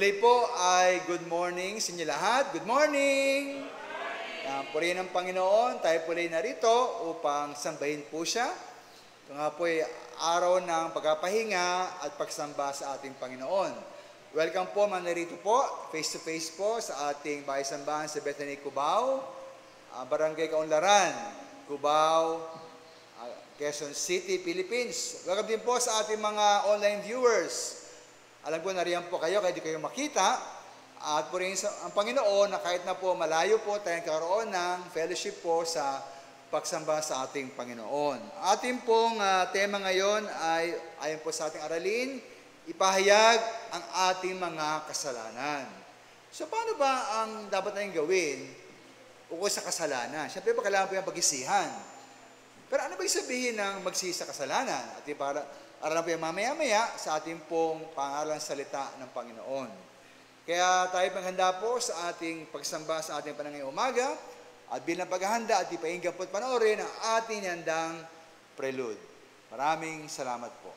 Muli po ay good morning sa inyo lahat. Good morning! Uh, purihin ng Panginoon, tayo ay narito upang sambahin po siya. Ito nga po ay araw ng pagpapahinga at pagsamba sa ating Panginoon. Welcome po man narito po, face to face po sa ating bahay sambahan sa Bethany Cubao, uh, Barangay Kaunlaran, Cubao, uh, Quezon City, Philippines. Welcome din po sa ating mga online viewers. Alam ko nariyan po kayo, kaya di kayo makita. At po sa, ang Panginoon na kahit na po malayo po tayong karoon ng fellowship po sa pagsamba sa ating Panginoon. Ating pong uh, tema ngayon ay, ayon po sa ating aralin, ipahayag ang ating mga kasalanan. So paano ba ang dapat natin gawin ukol sa kasalanan? Siyempre pa kailangan po yung pag-isihan. Pero ano ba yung sabihin ng magsisi sa kasalanan? At para Aralan po mamaya-maya sa ating pong pangalan salita ng Panginoon. Kaya tayo maghanda po sa ating pagsamba sa ating panangay umaga at bilang paghahanda at ipainggan po at panoorin ang ating handang prelude. Maraming salamat po.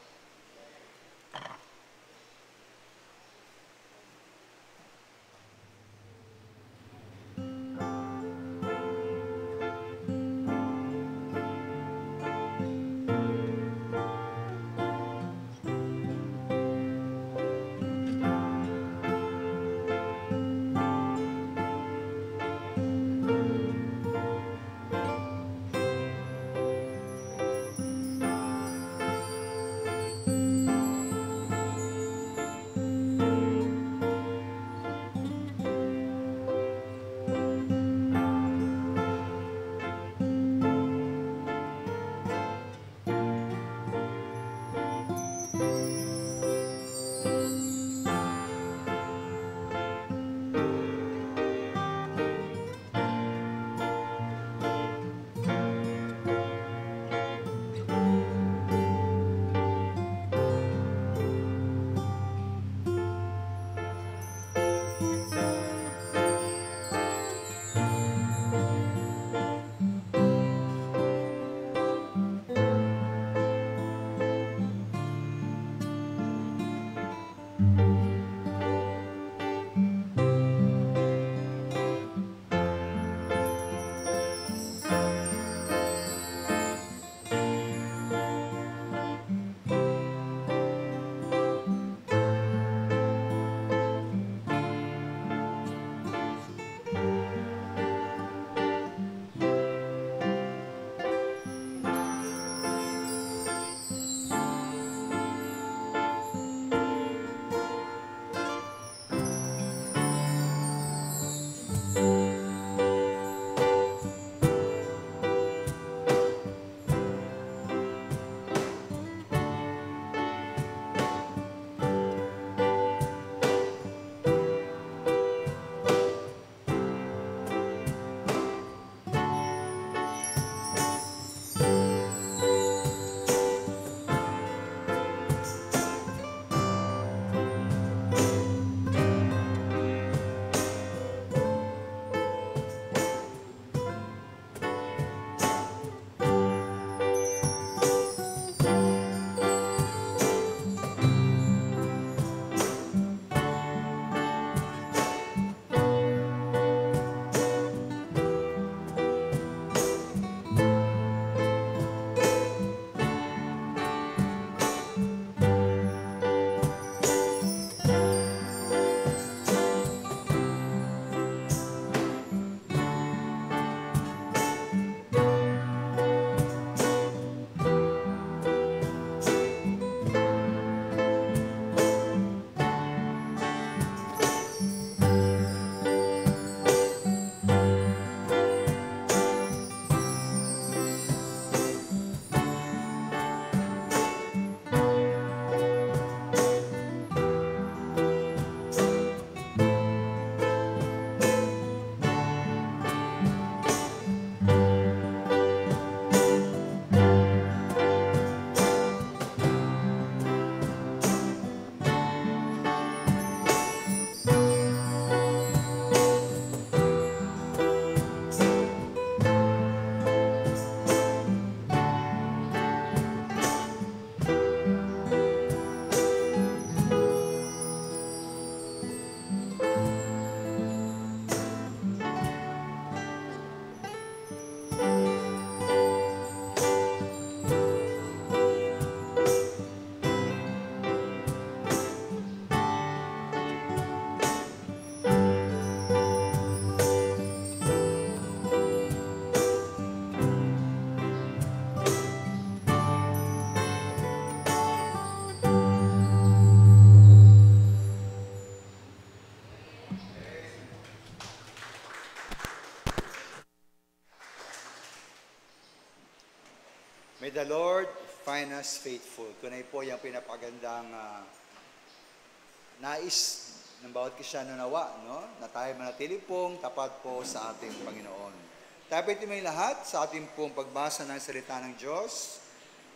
The Lord find us faithful. Kunay po yung pinapagandang ah, nais ng bawat Krisyano nawa, no? na tayo manatili pong tapat po sa ating Panginoon. Tayo may lahat sa ating pong pagbasa ng salita ng Diyos.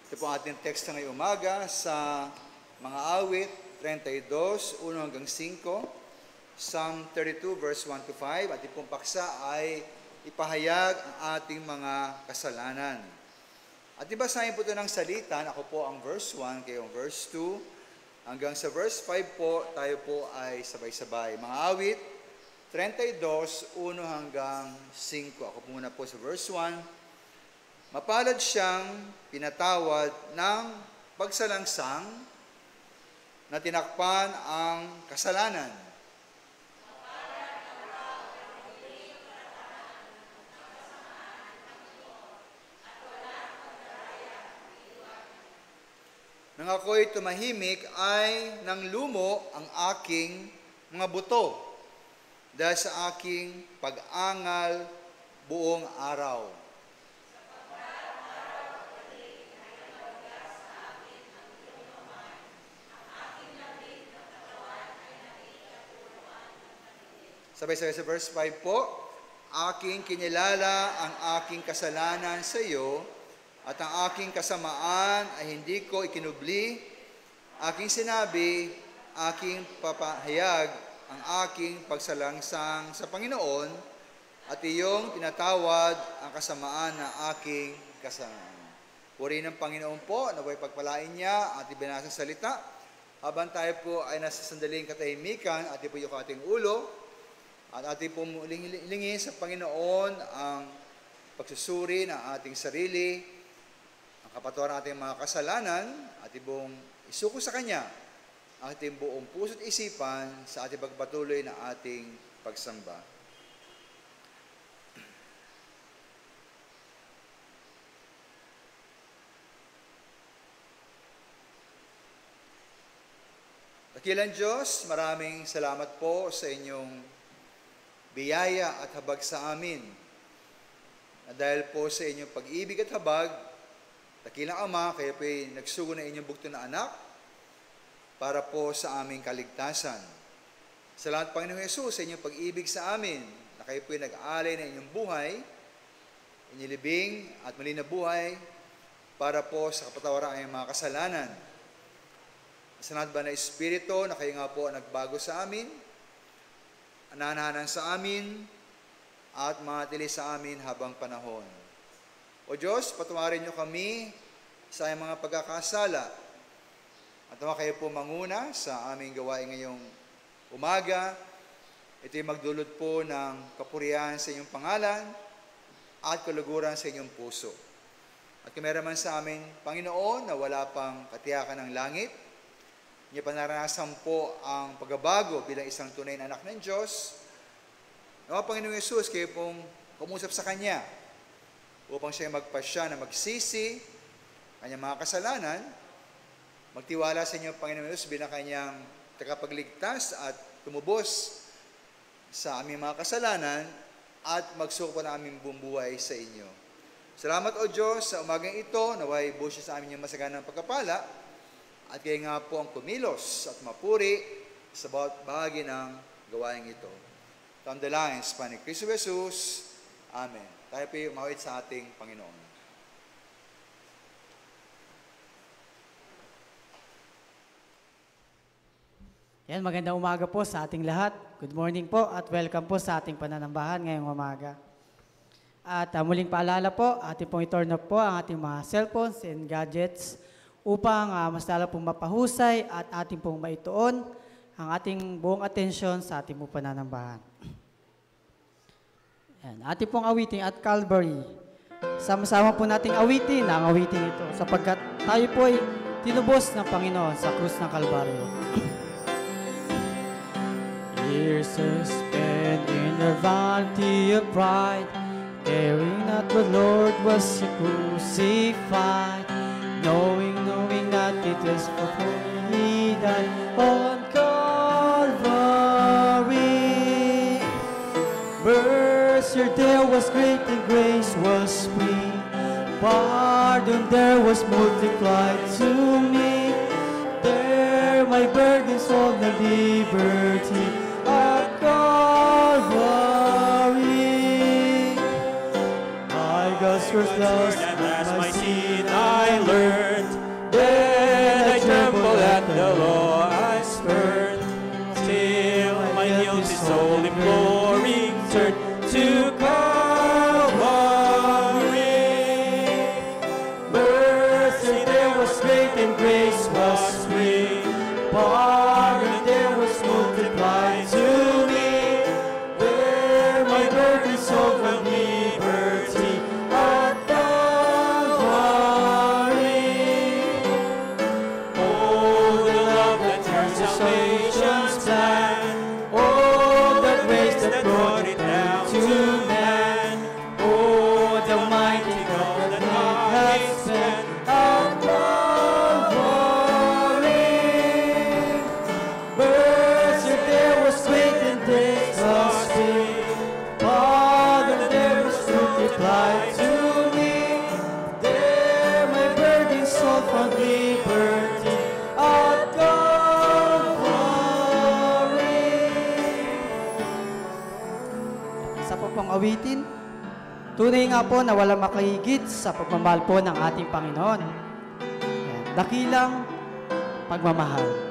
Ito po ating teksto ngayong umaga sa mga awit 32, 1 hanggang 5, Psalm 32 verse 1 to 5. At pong paksa ay ipahayag ang ating mga kasalanan. At ibasahin po ito ng salita, ako po ang verse 1, kayo ang verse 2, Hanggang sa verse 5 po, tayo po ay sabay-sabay. Mga awit, 32, 1 hanggang 5. Ako po muna po sa verse 1. Mapalad siyang pinatawad ng pagsalangsang na tinakpan ang kasalanan. Nang ako'y tumahimik ay nang lumo ang aking mga buto dahil sa aking pag-angal buong araw. Sabay-sabay sa verse 5 po, Aking kinilala ang aking kasalanan sa iyo, at ang aking kasamaan ay hindi ko ikinubli. Aking sinabi, aking papahayag ang aking pagsalangsang sa Panginoon at iyong tinatawad ang kasamaan na aking kasamaan. Puri ng Panginoon po, naway pagpalain niya at ibinasa salita. Habang tayo po ay nasa sandaling katahimikan, at po yung ating ulo, at ating po lingin sa Panginoon ang pagsusuri ng ating sarili, kapatawaran ating mga kasalanan at ibong isuko sa Kanya ang ating buong puso't isipan sa ating pagpatuloy na ating pagsamba. Dakilang Diyos, maraming salamat po sa inyong biyaya at habag sa amin. Na dahil po sa inyong pag-ibig at habag, Dakilang Ama, kaya po nagsugo na inyong bugto na anak para po sa aming kaligtasan. Salamat Panginoon Yesus sa inyong pag-ibig sa amin na kayo po nag-aalay ng inyong buhay, inyong libing at mali na buhay para po sa kapatawaran ng mga kasalanan. Salamat ba na Espiritu na kayo nga po nagbago sa amin, ananahanan sa amin, at matili sa amin habang panahon. O Diyos, patawarin niyo kami sa mga pagkakasala. At nawa kayo po manguna sa aming gawain ngayong umaga. Ito'y magdulot po ng kapurihan sa inyong pangalan at kaluguran sa inyong puso. At kung meron man sa amin, Panginoon, na wala pang katiyakan ng langit, niya panaranasan po ang pagbabago bilang isang tunay na anak ng Diyos. Nawa Panginoon Yesus, kayo pong kumusap sa Kanya upang siya magpasya na magsisi kanyang mga kasalanan, magtiwala sa inyo, Panginoon Diyos, bilang kanyang tagapagligtas at tumubos sa aming mga kasalanan at magsuko na aming bumbuhay sa inyo. Salamat o Diyos sa umagang ito, naway busi sa amin yung masaganang pagkapala at kayo nga po ang kumilos at mapuri sa bawat bahagi ng gawain ito. Tandalain sa ni Cristo Jesus. Amen. Tayo po umawit sa ating Panginoon. Yan, magandang umaga po sa ating lahat. Good morning po at welcome po sa ating pananambahan ngayong umaga. At uh, muling paalala po, ating pong i-turn up po ang ating mga cellphones and gadgets upang uh, mas lalo pong mapahusay at ating pong maituon ang ating buong atensyon sa ating pong pananambahan. Yan, ating pong awitin at Calvary. Sama-sama po nating awitin ang awitin ito sapagkat tayo po ay tinubos ng Panginoon sa krus ng Kalbaryo. Years are spent in the vanity of pride, caring not the Lord was crucified, knowing, knowing that it was for He died on was great and grace was free. Pardon there was multiplied to me. There my burdens on the liberty at Calvary. I God's first. po na walang makahigit sa pagmamahal po ng ating Panginoon. Dakilang pagmamahal.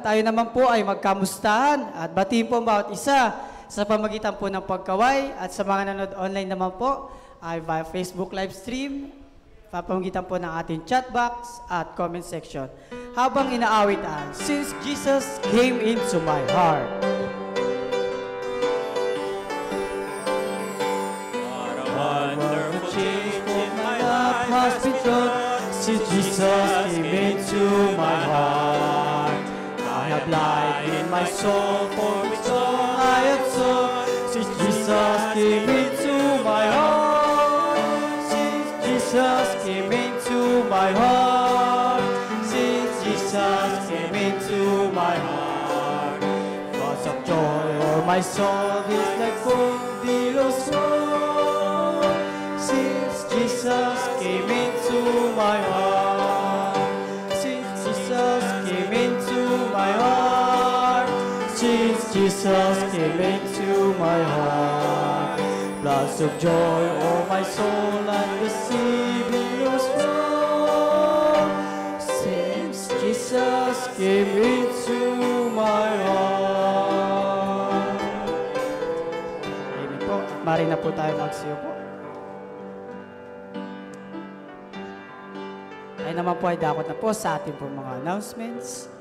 Tayo naman po ay magkamustahan at batiin po ang bawat isa sa pamagitan po ng pagkaway at sa mga nanonood online naman po ay via Facebook live stream, sa pamagitan po ng ating chat box at comment section. Habang inaawit ang Since Jesus Came Into My Heart. What a wonderful change in my life has been done since Jesus for which all I have since Jesus came into my heart. Since Jesus came into my heart. Since Jesus came into my heart. Cause of joy, or my soul is like full Jesus came into my heart. Floods of joy, oh my soul, and sea below snow. Since Jesus came into my heart. Amen po. Mari po tayo magsiyo po. Tayo naman po ay dakot na po sa ating po mga announcements.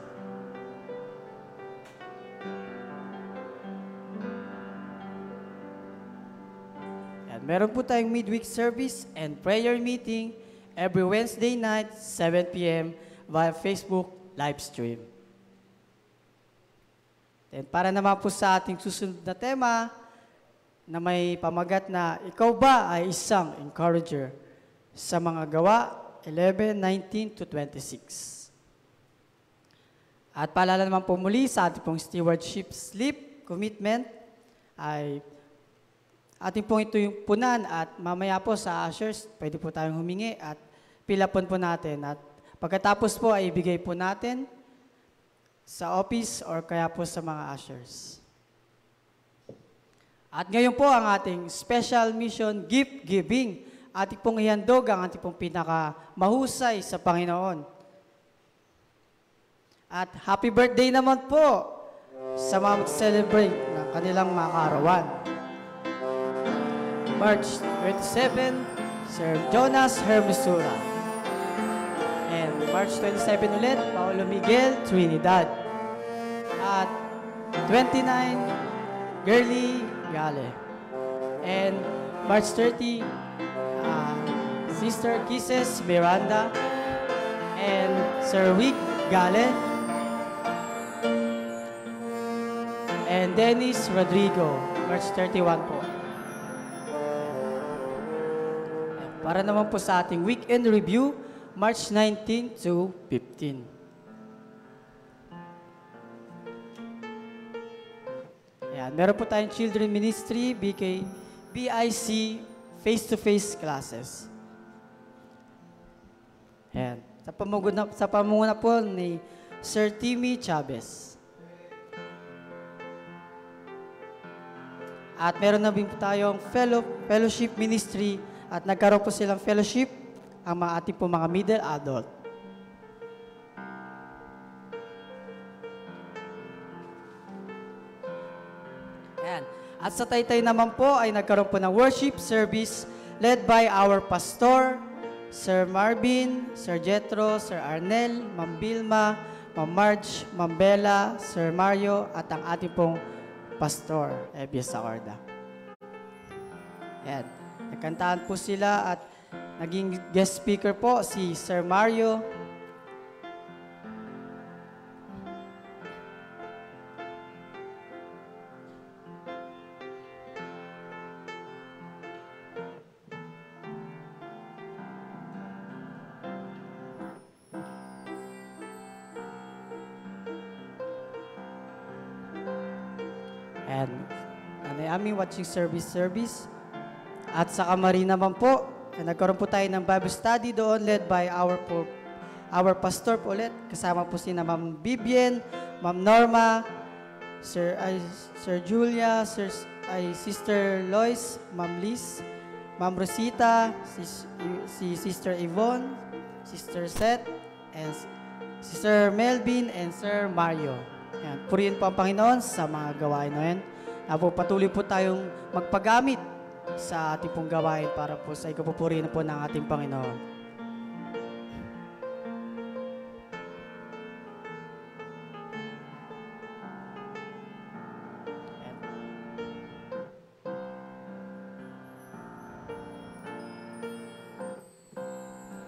Meron po tayong midweek service and prayer meeting every Wednesday night, 7 p.m. via Facebook live stream. Then para naman po sa ating susunod na tema, na may pamagat na ikaw ba ay isang encourager sa mga gawa 11, 19 to 26. At paalala naman po muli sa ating pong stewardship sleep commitment ay ating pong ito yung punan at mamaya po sa ushers, pwede po tayong humingi at pilapon po natin. At pagkatapos po ay ibigay po natin sa office or kaya po sa mga ushers. At ngayon po ang ating special mission gift giving. Ating pong ihandog ang ating pong pinaka mahusay sa Panginoon. At happy birthday naman po sa mga mag-celebrate ng kanilang mga kaarawan. March 27, Sir Jonas Hermosura. And March 27 ulit, Paolo Miguel Trinidad. At 29, Girly Gale. And March 30, uh, Sister Kisses Miranda. And Sir Wick Gale. And Dennis Rodrigo, March 31 po. Para naman po sa ating weekend review, March 19 to 15. Ayan, meron po tayong Children Ministry, BK, BIC, face-to-face classes. Ayan. Sa pamunguna, sa pamunguna po ni Sir Timmy Chavez. At meron na din po tayong fellow, fellowship ministry at nagkaroon po silang fellowship ang mga ating po mga middle adult. Ayan. At sa Taytay naman po ay nagkaroon po ng worship service led by our pastor, Sir Marvin, Sir Jetro, Sir Arnel, Ma'am Bilma, Ma'am Marge, Ma'am Bella, Sir Mario, at ang ating pong pastor, Ebias Sacorda. Ayan. Nagkantaan po sila at naging guest speaker po si Sir Mario. And ano yung aming watching service service. At sa Kamari naman po, eh, nagkaroon po tayo ng Bible study doon led by our po, our pastor po ulit. Kasama po si Ma'am Vivian, Ma'am Norma, Sir, ay, Sir Julia, Sir, ay, Sister Lois, Ma'am Liz, Ma'am Rosita, si, si Sister Yvonne, Sister Seth, and si Sir Melvin and Sir Mario. Yan. Purihin po ang Panginoon sa mga gawain na yan. Na po patuloy po tayong magpagamit sa ating pong gawain para po sa ikapupurihin po ng ating Panginoon.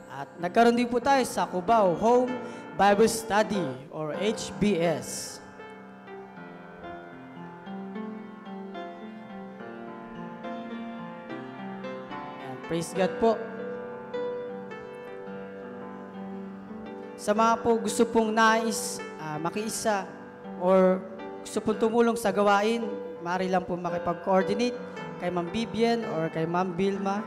At nagkaroon din po tayo sa Cubao Home Bible Study or HBS. Praise God po. Sa mga po gusto pong nais ah, makiisa or gusto pong tumulong sa gawain, maaari lang po makipag-coordinate kay Ma'am Bibian or kay Ma'am Vilma.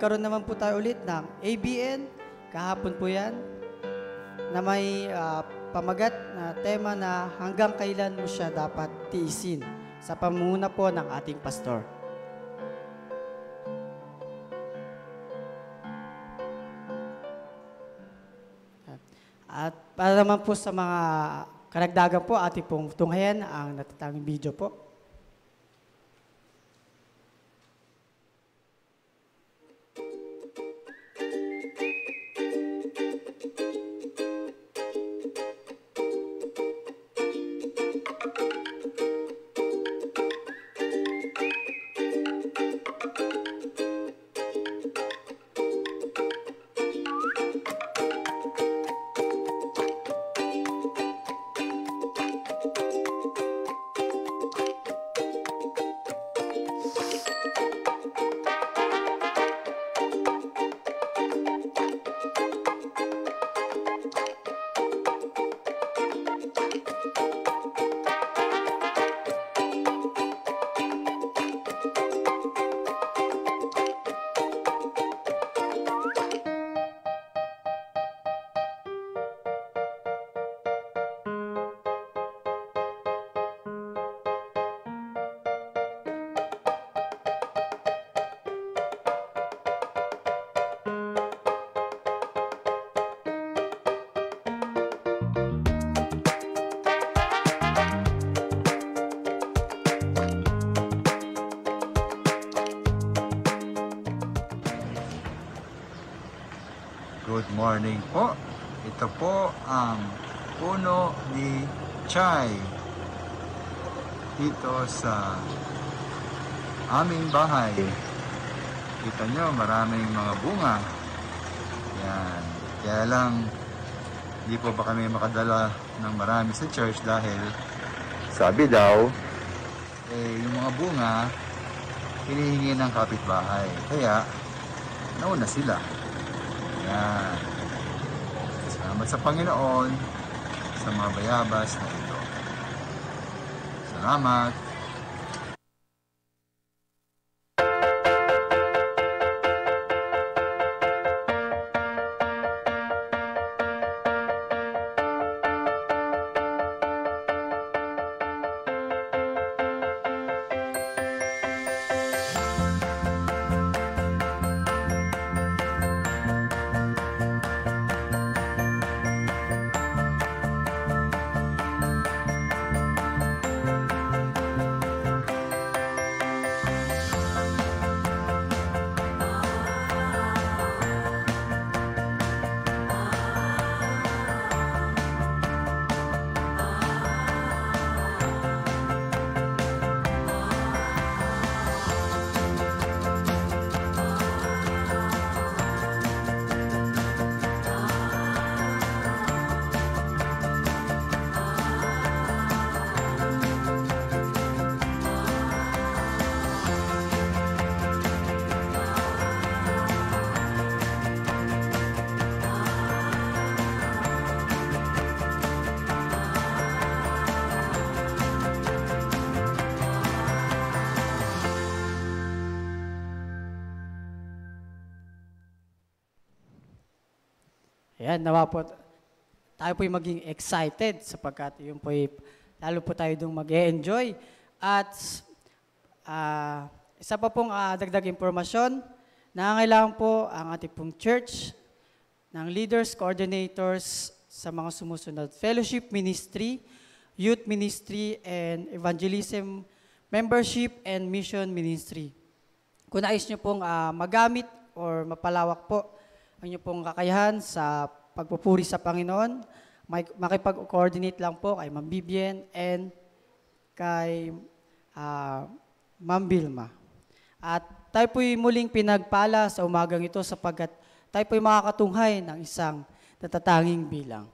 Nagkaroon naman po tayo ulit ng ABN, kahapon po yan, na may ah, pamagat na tema na hanggang kailan mo siya dapat tiisin sa pamumuna po ng ating pastor. At para naman po sa mga karagdagan po, ating pong tunghayan ang natatanging video po. Morning po. Ito po ang puno ni Chai dito sa aming bahay. Kita nyo, maraming mga bunga. Yan. Kaya lang, hindi po ba kami makadala ng marami sa church dahil sabi daw, eh, yung mga bunga, hinihingi ng kapitbahay. Kaya, nauna sila. Yan. Salamat sa Panginoon sa mga bayabas na ito. Salamat. Nawa po, tayo po'y maging excited sapagkat yun po'y, lalo po tayo dong mag-enjoy. At ah, isa pa pong ah, dagdag impormasyon, nangangailangan po ang ating pong church ng leaders, coordinators sa mga sumusunod. Fellowship Ministry, Youth Ministry, and Evangelism Membership and Mission Ministry. Kung nais nyo pong ah, magamit or mapalawak po ang inyong pong kakayahan sa pagpupuri sa Panginoon, makipag-coordinate lang po kay Ma'am Vivian and kay ah, Ma'am Vilma. At tayo po'y muling pinagpala sa umagang ito sapagkat tayo po'y makakatunghay ng isang natatanging bilang.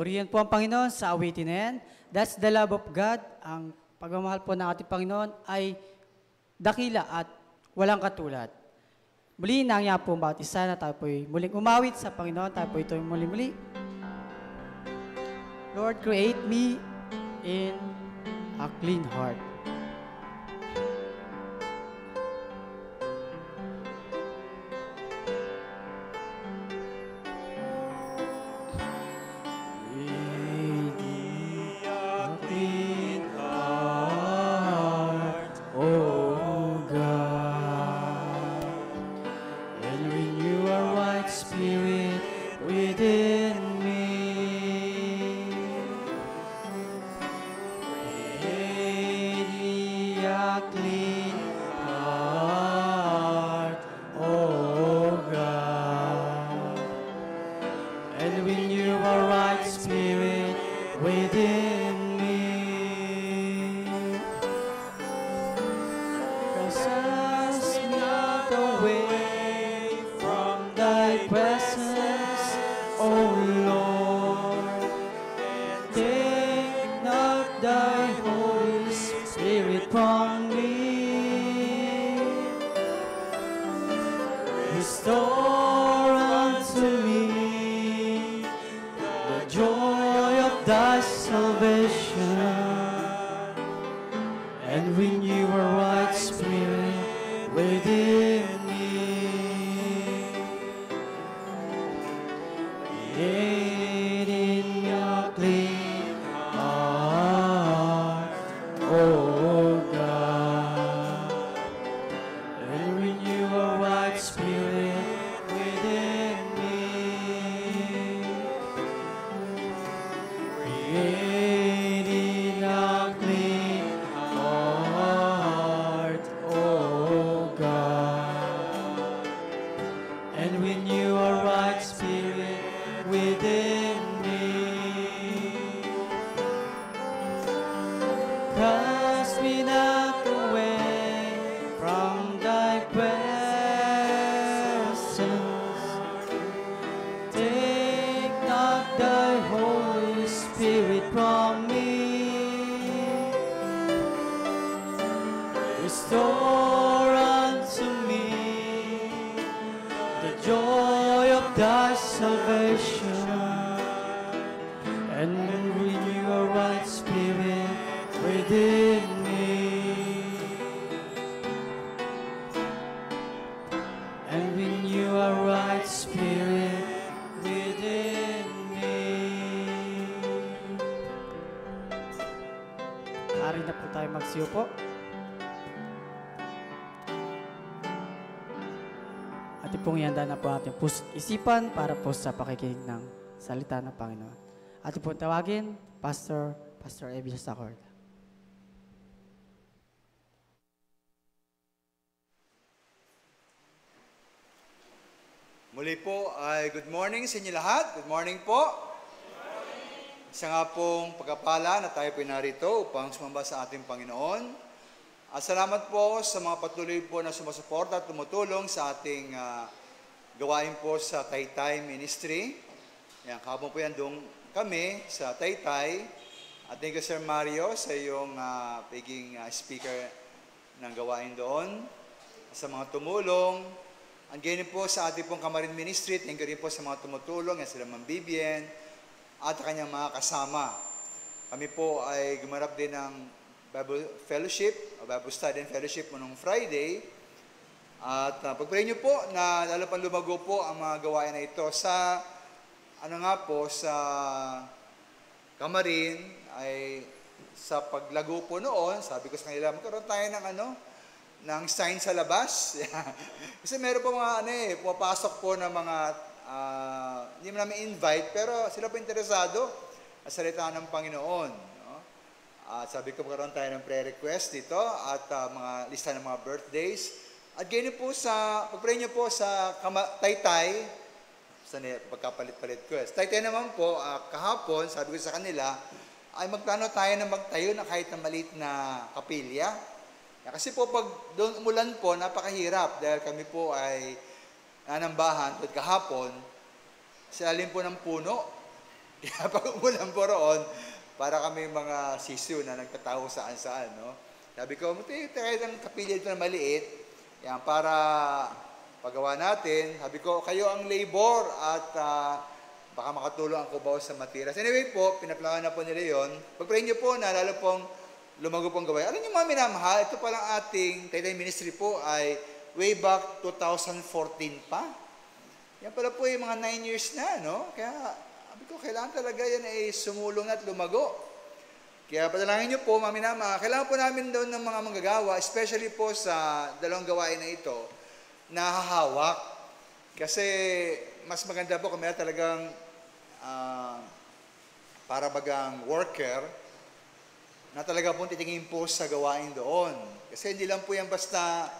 Purihan po ang Panginoon sa awitin na. That's the love of God. Ang pagmamahal po ng ating Panginoon ay dakila at walang katulad. Muli, nangya po ang bawat isa na tayo po'y muling umawit sa Panginoon. Tayo po ito'y muli-muli. Lord, create me in a clean heart. Ihanda na po ating puso't isipan para po sa pakikinig ng salita ng Panginoon. At po tawagin, Pastor, Pastor Evie Sacord. Muli po ay good morning sa inyo lahat. Good morning po. Isa nga pong pagkapala na tayo po narito upang sumamba sa ating Panginoon. At salamat po sa mga patuloy po na sumusuporta at tumutulong sa ating ah, gawain po sa Taytay Ministry. Yan, kahapon po yan doon kami sa Taytay. At thank you Sir Mario sa iyong ah, pagiging ah, speaker ng gawain doon. Sa mga tumulong, ang ganyan po sa ating pong Kamarin Ministry, thank you rin po sa mga tumutulong, yan sila Ma'am Vivian, at ang kanyang mga kasama. Kami po ay gumarap din ng Bible Fellowship, o Bible Study and Fellowship mo nung Friday. At uh, pagpray niyo po na lalo pang lumago po ang mga gawain na ito sa, ano nga po, sa Kamarin, ay sa paglago po noon, sabi ko sa kanila, magkaroon tayo ng ano, ng sign sa labas. Kasi meron po mga ano eh, pumapasok po ng mga, ah, hindi mo namin invite, pero sila po interesado sa salita ng Panginoon. No? At sabi ko, magkaroon tayo ng prayer request dito at ah, mga lista ng mga birthdays. At ganyan po sa, pag-pray niyo po sa kama, Taytay, sa pagkapalit-palit ko. Sa Taytay naman po, ah, kahapon, sabi ko sa kanila, ay magplano tayo na magtayo na kahit na maliit na kapilya. Kasi po pag doon umulan po, napakahirap dahil kami po ay nanambahan tulad kahapon sa alim po ng puno. Kaya pag umulan po roon, para kami mga sisiw na nagtataho saan-saan. No? Sabi ko, tayo ng kapilya dito na maliit. Yan, para pagawa natin. Sabi ko, kayo ang labor at ah, baka makatulong ang kubaw sa materials. Anyway po, pinaplano na po nila yon. Pag-pray niyo po na lalo pong lumago pong gawain. Alam niyo mga minamahal, ito palang ating Taytay Ministry po ay way back 2014 pa. Yan pala po yung mga 9 years na, no? Kaya, sabi ko, kailangan talaga yan ay sumulong at lumago. Kaya padalangin niyo po, mga minama, kailangan po namin daw ng mga manggagawa, especially po sa dalawang gawain na ito, na hahawak. Kasi mas maganda po kung meron talagang ah, para bagang worker na talaga po titingin po sa gawain doon. Kasi hindi lang po yan basta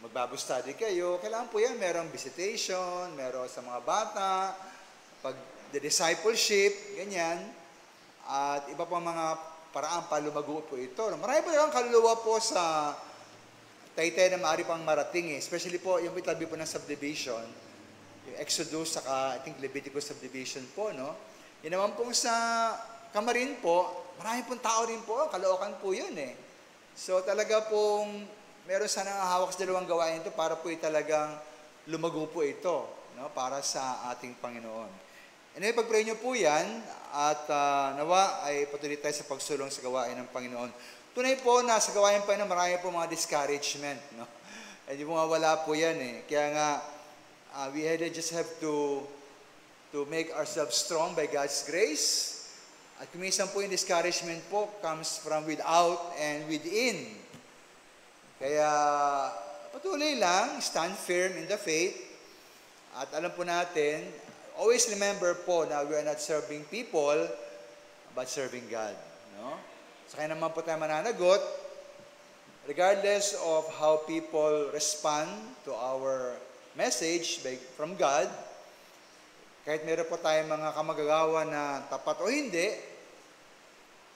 magbabo study kayo. Kailangan po yan, merong visitation, meron sa mga bata, pag the discipleship, ganyan. At iba pa mga paraan pa lumago po ito. Marami po talagang kaluluwa po sa Taytay na maaari pang marating eh. Especially po yung itabi po ng subdivision, yung Exodus, saka I think Leviticus subdivision po, no? Yan naman pong sa Kamarin po, marami pong tao rin po, kalookan po yun eh. So talaga pong meron sana hawak sa dalawang gawain ito para po talagang lumago po ito no, para sa ating Panginoon. Anyway, pag-pray niyo po yan at ah, nawa ay patuloy tayo sa pagsulong sa gawain ng Panginoon. Tunay po na sa gawain pa ng marami po mga discouragement. No? Hindi mo nga wala po yan eh. Kaya nga, ah, we had just have to to make ourselves strong by God's grace. At kuminsan po yung discouragement po comes from without and within. Kaya patuloy lang, stand firm in the faith. At alam po natin, always remember po na we are not serving people, but serving God. No? Sa kaya naman po tayo mananagot, regardless of how people respond to our message by, from God, kahit meron po tayong mga kamagagawa na tapat o hindi,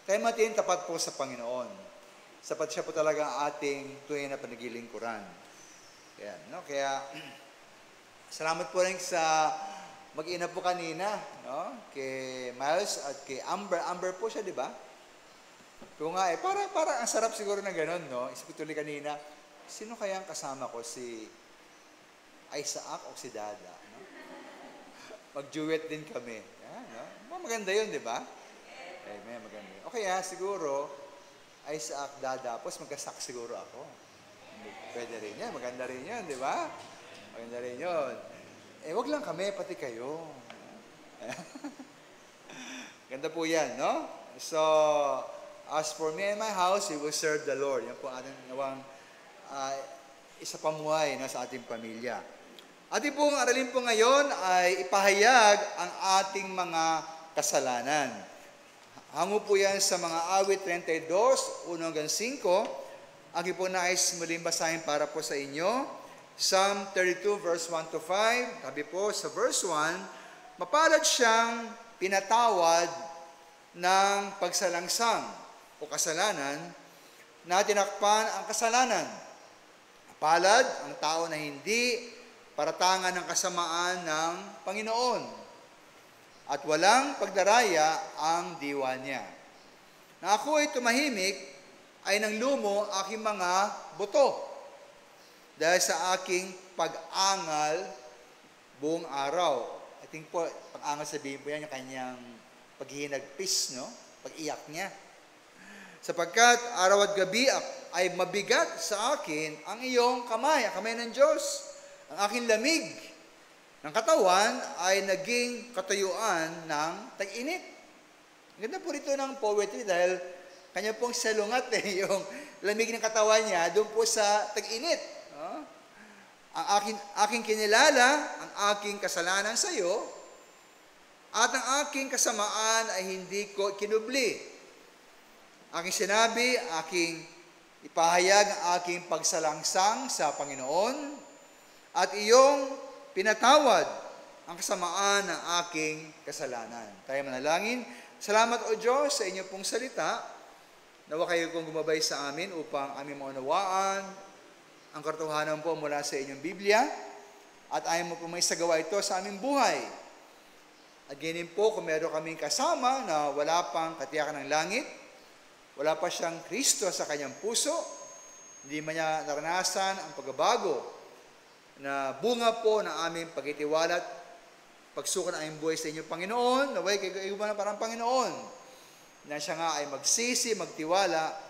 tayo matin tapat po sa Panginoon. Sapat siya po talaga ang ating tunay na panagilingkuran. Yan, no? Kaya, salamat po rin sa mag-ina po kanina, no? Kay Miles at kay Amber. Amber po siya, di ba? Kung nga eh, para, para ang sarap siguro na ganun, no? Tuloy kanina, sino kaya ang kasama ko? Si Isaac o si Dada? No? Mag-duet din kami. Yan, no? Ma- Maganda yun, di ba? Amen, maganda yun. Okay ah, siguro, Isaac, Dada, tapos magkasak siguro ako. Pwede rin yan, maganda rin yan, di ba? Maganda rin yun. Eh, wag lang kami, pati kayo. Ganda po yan, no? So, as for me and my house, we will serve the Lord. Yan po ating nawang ah, isa pamuhay na sa ating pamilya. Ating pong aralin po ngayon ay ipahayag ang ating mga kasalanan. Hango po yan sa mga awit 32, 1 hanggang 5. Ang po nais muling basahin para po sa inyo. Psalm 32 verse 1 to 5. Sabi po sa verse 1, Mapalad siyang pinatawad ng pagsalangsang o kasalanan na tinakpan ang kasalanan. Palad ang tao na hindi paratangan ng kasamaan ng Panginoon at walang pagdaraya ang diwa niya. Na ako ay tumahimik ay nang lumo aking mga buto dahil sa aking pag-angal buong araw. I think po, pag-angal sabihin po yan yung kanyang paghihinagpis, no? Pag-iyak niya. Sapagkat araw at gabi ay mabigat sa akin ang iyong kamay, ang kamay ng Diyos. Ang aking lamig ng katawan ay naging katayuan ng tag-init. Ganda po rito ng poetry dahil kanya pong salungat eh, yung lamig ng katawan niya doon po sa tag-init. Ang aking, aking kinilala, ang aking kasalanan sa iyo, at ang aking kasamaan ay hindi ko kinubli. Aking sinabi, aking ipahayag ang aking pagsalangsang sa Panginoon at iyong pinatawad ang kasamaan ng aking kasalanan. Tayo manalangin. Salamat o Diyos sa inyo pong salita. Nawa kayo kong gumabay sa amin upang aming maunawaan ang katotohanan po mula sa inyong Biblia at ayaw mo po may sagawa ito sa aming buhay. At ganyan po kung meron kaming kasama na wala pang katiyakan ng langit, wala pa siyang Kristo sa kanyang puso, hindi man niya naranasan ang pagbabago na bunga po ng aming pagtitiwala at pagsuko ng aming buhay sa inyong Panginoon, naway kayo na parang Panginoon, na siya nga ay magsisi, magtiwala,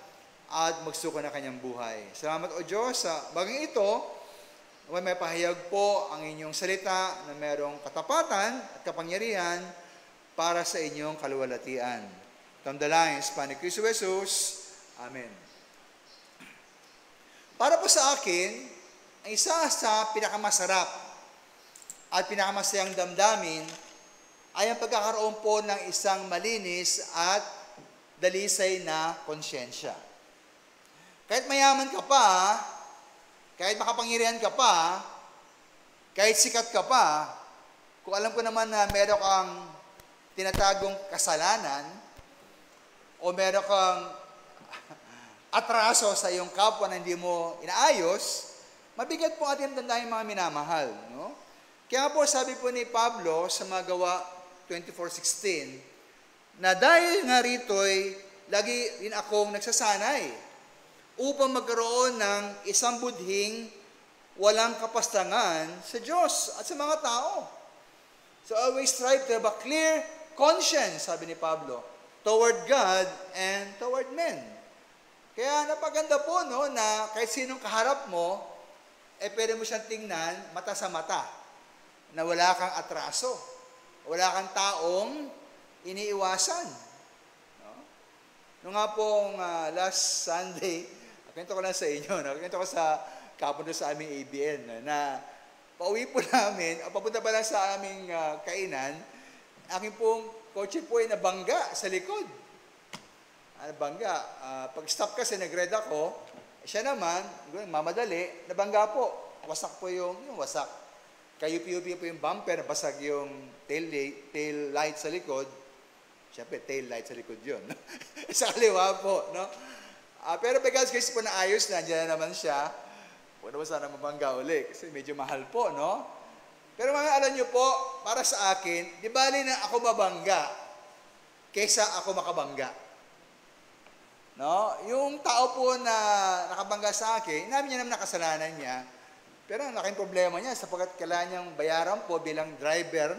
at magsuko ng kanyang buhay. Salamat o Diyos sa bagay ito, naway may pahayag po ang inyong salita na merong katapatan at kapangyarihan para sa inyong kaluwalhatian. From the lines, pa ni Cristo Jesus. Amen. Para po sa akin, ang isa sa pinakamasarap at pinakamasayang damdamin ay ang pagkakaroon po ng isang malinis at dalisay na konsyensya. Kahit mayaman ka pa, kahit makapangyarihan ka pa, kahit sikat ka pa, kung alam ko naman na meron kang tinatagong kasalanan o meron kang atraso sa iyong kapwa na hindi mo inaayos, mabigat po ating tandaan mga minamahal. No? Kaya po sabi po ni Pablo sa mga gawa 24.16, na dahil nga rito'y lagi rin akong nagsasanay upang magkaroon ng isang budhing walang kapastangan sa Diyos at sa mga tao. So always strive to have a clear conscience, sabi ni Pablo, toward God and toward men. Kaya napaganda po no, na kahit sinong kaharap mo, eh pwede mo siyang tingnan mata sa mata na wala kang atraso. Wala kang taong iniiwasan. No? Nung nga pong ah, last Sunday, kwento ko lang sa inyo, no? kwento ko sa kapon sa aming ABN, no? na pauwi po namin, o papunta pa lang sa aming ah, kainan, aking pong kotse po ay nabangga sa likod. Ah, Nabangga. Ah, pag-stop kasi, nag-red ako, siya naman, mamadali, nabangga po. Wasak po yung, yung wasak. Kayupi-yupi po yung bumper, basag yung tail, tail light sa likod. Siyempre, tail light sa likod yun. sa kaliwa po, no? Ah, pero God's grace po naayos na, dyan na naman siya. Huwag naman sana mabangga uli, kasi medyo mahal po, no? Pero mga alam nyo po, para sa akin, di bali na ako mabangga kaysa ako makabangga. No? Yung tao po na nakabangga sa akin, namin niya naman nakasalanan niya. Pero ang laking problema niya sapagkat kailangan niyang bayaran po bilang driver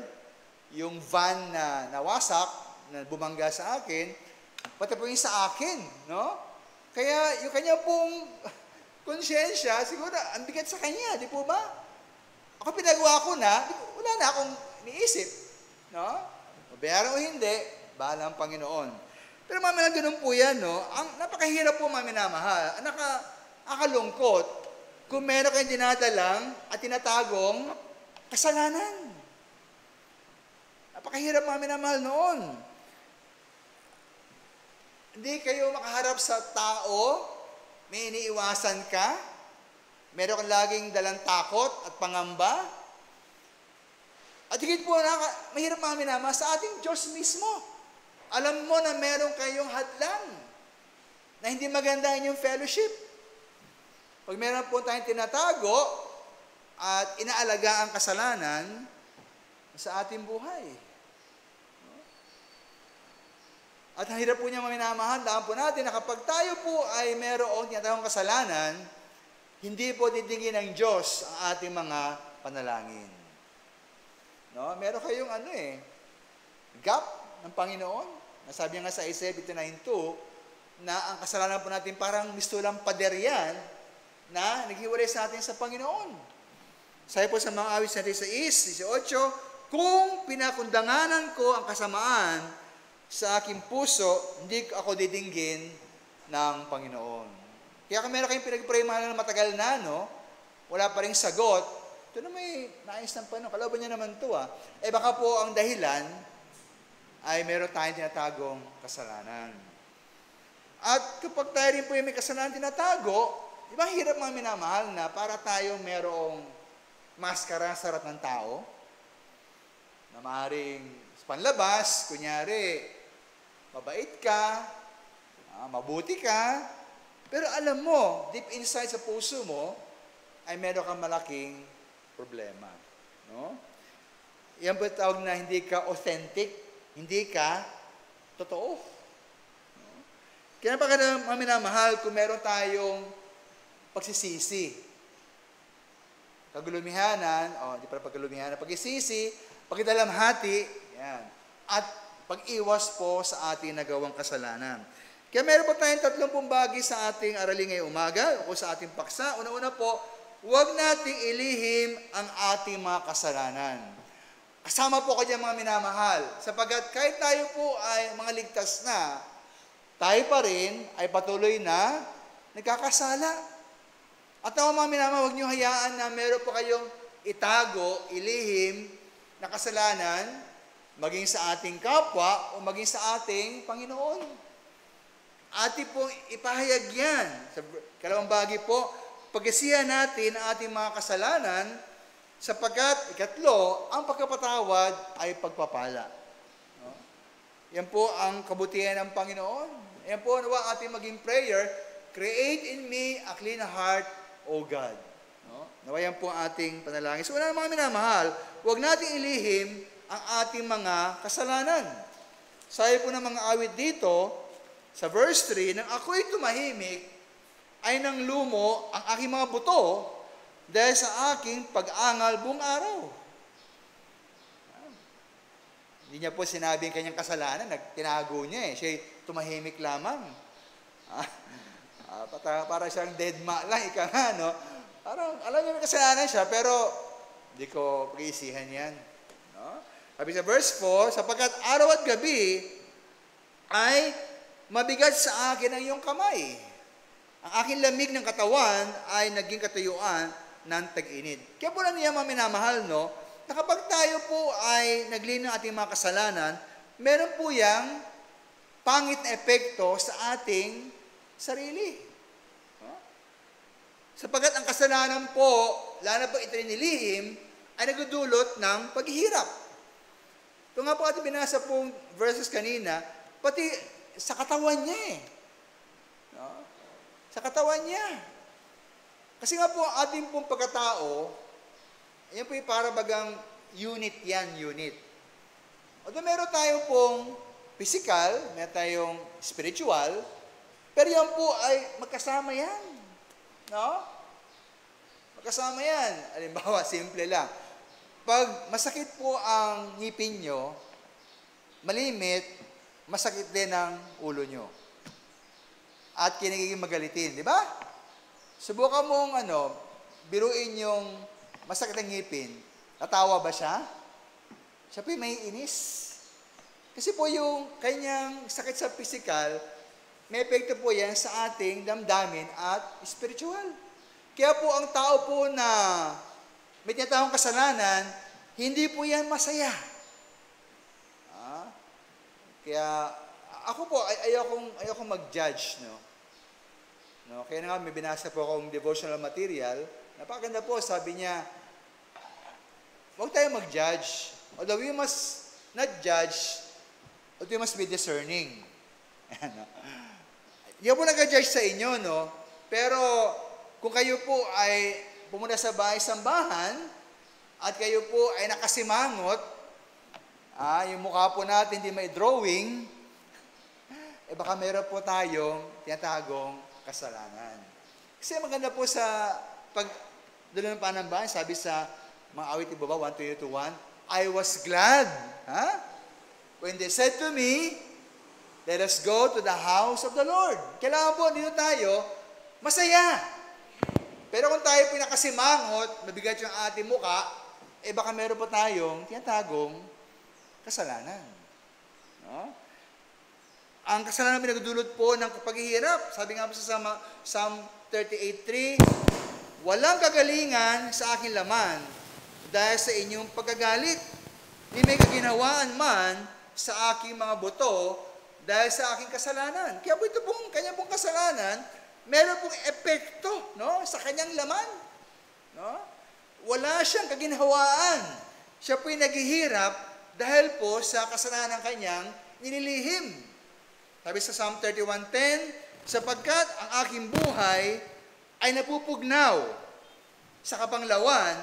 yung van na nawasak, na bumangga sa akin, pati po yung sa akin, no? Kaya yung kanya pong konsyensya, siguro ang bigat sa kanya, di po ba? Ako pinagawa ko na, wala na akong niisip, no? Bayaran o hindi, bahala ang Panginoon. Pero mamaya ganun po yan, no? Ang napakahirap po mga minamahal. Ang naka, akalungkot kung meron kayong dinadalang at tinatagong kasalanan. Napakahirap mga minamahal noon. Hindi kayo makaharap sa tao, may iniiwasan ka, meron kang laging dalang takot at pangamba. At higit po, naka, mahirap mga minamahal sa ating Diyos mismo. Alam mo na meron kayong hadlang na hindi maganda ang inyong fellowship. Pag meron po tayong tinatago at inaalaga ang kasalanan sa ating buhay. At hirap po niya maminamahal, daan po natin na kapag tayo po ay merong tinatawang kasalanan, hindi po titingin ng Diyos ang ating mga panalangin. No? Meron kayong ano eh, gap ng Panginoon. Nasabi nga sa Isaiah 59.2 na ang kasalanan po natin parang mistulang pader yan na naghiwalay sa atin sa Panginoon. Sabi po sa mga awit sa 16, 18, kung pinakundanganan ko ang kasamaan sa aking puso, hindi ako didinggin ng Panginoon. Kaya kung meron kayong pinag-pray na matagal na, no? Wala pa rin sagot, ito na may nais ng Panginoon. Kalaban niya naman to ah. Eh baka po ang dahilan ay meron tayong tinatagong kasalanan. At kapag tayo rin po yung may kasalanan tinatago, di ba hirap mga minamahal na para tayo merong maskara sa harap ng tao na maaaring panlabas, kunyari, mabait ka, ah, mabuti ka, pero alam mo, deep inside sa puso mo, ay meron kang malaking problema. No? Yan po tawag na hindi ka authentic, hindi ka totoo. No? Kaya pa mga minamahal kung meron tayong pagsisisi. Kagulumihanan, o oh, di pala pagkalumihanan, pagsisisi, pagdalamhati, yan. At pag-iwas po sa ating nagawang kasalanan. Kaya meron po tayong tatlong pumbagi sa ating aralin ngayong umaga o sa ating paksa. Una-una po, huwag nating ilihim ang ating mga kasalanan. Kasama po kayo mga minamahal, sapagat kahit tayo po ay mga ligtas na, tayo pa rin ay patuloy na nagkakasala. At ako mga minamahal, huwag niyo hayaan na meron po kayong itago, ilihim na kasalanan, maging sa ating kapwa o maging sa ating Panginoon. Ati pong ipahayag yan. Sa kalawang bagay po, pagkasihan natin ang ating mga kasalanan sapagkat, ikatlo, ang pagkapatawad ay pagpapala. No? Yan po ang kabutihan ng Panginoon. Yan po nawa ating maging prayer, create in me a clean heart, O God. No? Nawa yan po ang ating panalangin. So, wala mga minamahal, huwag nating ilihim ang ating mga kasalanan. Sabi po ng mga awit dito, sa verse 3, nang ako'y tumahimik, ay nang lumo ang aking mga buto dahil sa aking pag-angal buong araw. Hindi niya po sinabi ang kanyang kasalanan, nagtinago niya eh. Siya tumahimik lamang. Ah, ah, para, para siyang dead ma lang, ika nga, no? Parang, alam niya may kasalanan siya, pero hindi ko pag-iisihan yan. Sabi sa verse 4, sapagkat araw at gabi ay mabigat sa akin ang iyong kamay. Ang aking lamig ng katawan ay naging katuyuan ng tag-inid. Kaya po lang niya mga minamahal, no? Na kapag tayo po ay naglino ng ating mga kasalanan, meron po yang pangit na epekto sa ating sarili. No? Sapagkat ang kasalanan po, lalo po ito ay nagdudulot ng paghihirap. Ito nga po ating binasa pong verses kanina, pati sa katawan niya eh. No? Sa katawan niya. Kasi nga po, ating pong pagkatao, yan po yung para bagang unit yan, unit. Although meron tayo pong physical, meron tayong spiritual, pero yan po ay magkasama yan. No? Magkasama yan. Halimbawa, simple lang. Pag masakit po ang ngipin nyo, malimit, masakit din ang ulo nyo. At kinagiging magalitin, di ba? Subukan mong ano, biruin yung masakit ang ngipin. Natawa ba siya? Siya po may inis. Kasi po yung kanyang sakit sa physical, may epekto po yan sa ating damdamin at spiritual. Kaya po ang tao po na may tinatawang kasalanan, hindi po yan masaya. Ah? Kaya ako po, ay ayokong, ayokong mag-judge, no? No, kaya nga may binasa po akong devotional material. Napakaganda po, sabi niya, huwag tayo mag-judge. Although we must not judge, but we must be discerning. Ano? Hindi po nag-judge sa inyo, no? Pero kung kayo po ay pumunta sa bahay sambahan at kayo po ay nakasimangot, ah, yung mukha po natin hindi may drawing, eh baka meron po tayong tinatagong kasalanan. Kasi maganda po sa pag dulo ng panambahan, sabi sa mga awit ibaba, 1 to 1, I was glad. Ha? When they said to me, let us go to the house of the Lord. Kailangan po dito tayo, masaya. Pero kung tayo pinakasimangot, mabigat yung ating muka, eh baka meron pa tayong tinatagong kasalanan. No? Ang kasalanan pinagdulot po ng paghihirap. Sabi nga po sa Psalm, Psalm 38.3, Walang kagalingan sa aking laman dahil sa inyong pagkagalit. Di may kaginawaan man sa aking mga buto dahil sa aking kasalanan. Kaya po ito pong kanya pong kasalanan, meron pong epekto no, sa kanyang laman. No? Wala siyang kaginhawaan. Siya po'y naghihirap dahil po sa kasalanan kanyang nililihim. Sabi sa Psalm 31.10, sapagkat ang aking buhay ay napupugnaw sa kapanglawan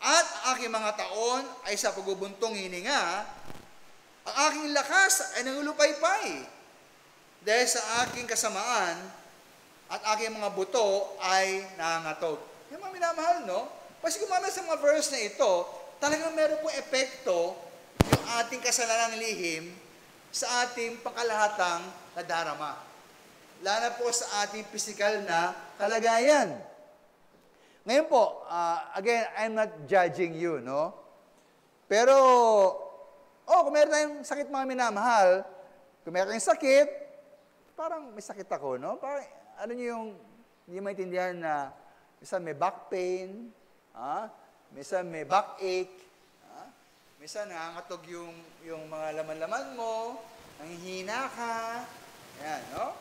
at ang aking mga taon ay sa pagbubuntong hininga, ang aking lakas ay nangulupaypay dahil sa aking kasamaan at aking mga buto ay nangangatog. Yung mga minamahal, no? Kasi kumama sa mga verse na ito, talagang meron pong epekto yung ating kasalanan lihim sa ating pangkalahatang nadarama. Lalo po sa ating physical na kalagayan. Ngayon po, uh, again, I'm not judging you, no? Pero, oh, kung meron tayong sakit mga minamahal, kung meron tayong sakit, parang may sakit ako, no? Parang, ano nyo yung, hindi maintindihan na, minsan may back pain, ah, minsan may backache, ah, minsan nangangatog yung, yung mga laman-laman mo, nanghihina ka, yan, no?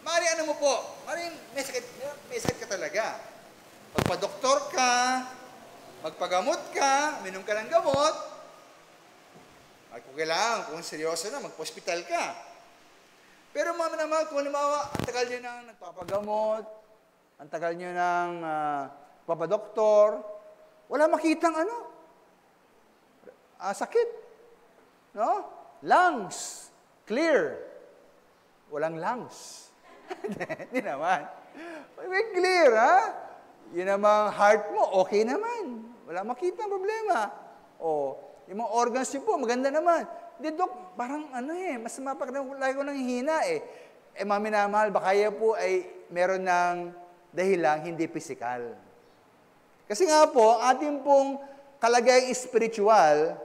Mari ano mo po, mari may sakit, may sakit ka talaga. Magpa-doktor ka, magpagamot ka, minom ka ng gamot, at kung kailangan, kung seryoso na, magpa-hospital ka. Pero mga naman, kung halimbawa, ang tagal nyo nang nagpapagamot, ang tagal nyo nang uh, papadoktor, wala makitang ano, uh, sakit. No? Lungs, clear. Walang lungs. Hindi naman. May clear, ha? Yun namang heart mo, okay naman. Wala makita problema. O, yung mga organs niyo po, maganda naman. Di, Dok, parang ano eh, mas mapakita lagi ko nang hina eh. Eh, mami na mahal, baka yan po ay meron ng dahilang hindi physical. Kasi nga po, ating pong kalagay spiritual,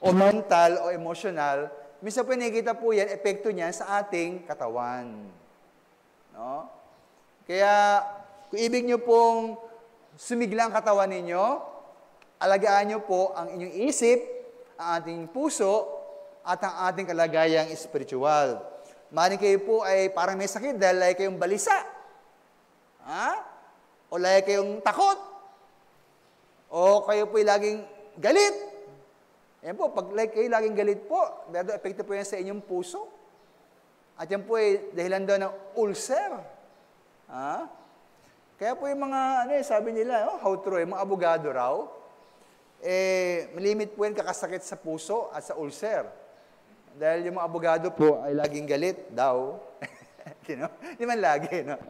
o mental, o emotional, minsan po nakikita po yan, epekto niya sa ating katawan. No? Kaya, kung ibig nyo pong sumiglang katawan ninyo, alagaan nyo po ang inyong isip, ang ating puso, at ang ating kalagayang spiritual. Mani kayo po ay parang may sakit dahil lagi kayong balisa. Ha? O lagi kayong takot. O kayo po ay laging galit. Yan po, pag like kayo laging galit po, dahil epekto po yan sa inyong puso. At yan po ay dahilan daw ng ulcer. Ha? Kaya po yung mga, ano eh, sabi nila, oh, how true, yung mga abogado raw, eh, malimit po yan kakasakit sa puso at sa ulcer. Dahil yung mga abogado po ay laging galit daw. you know? Di man lagi, no?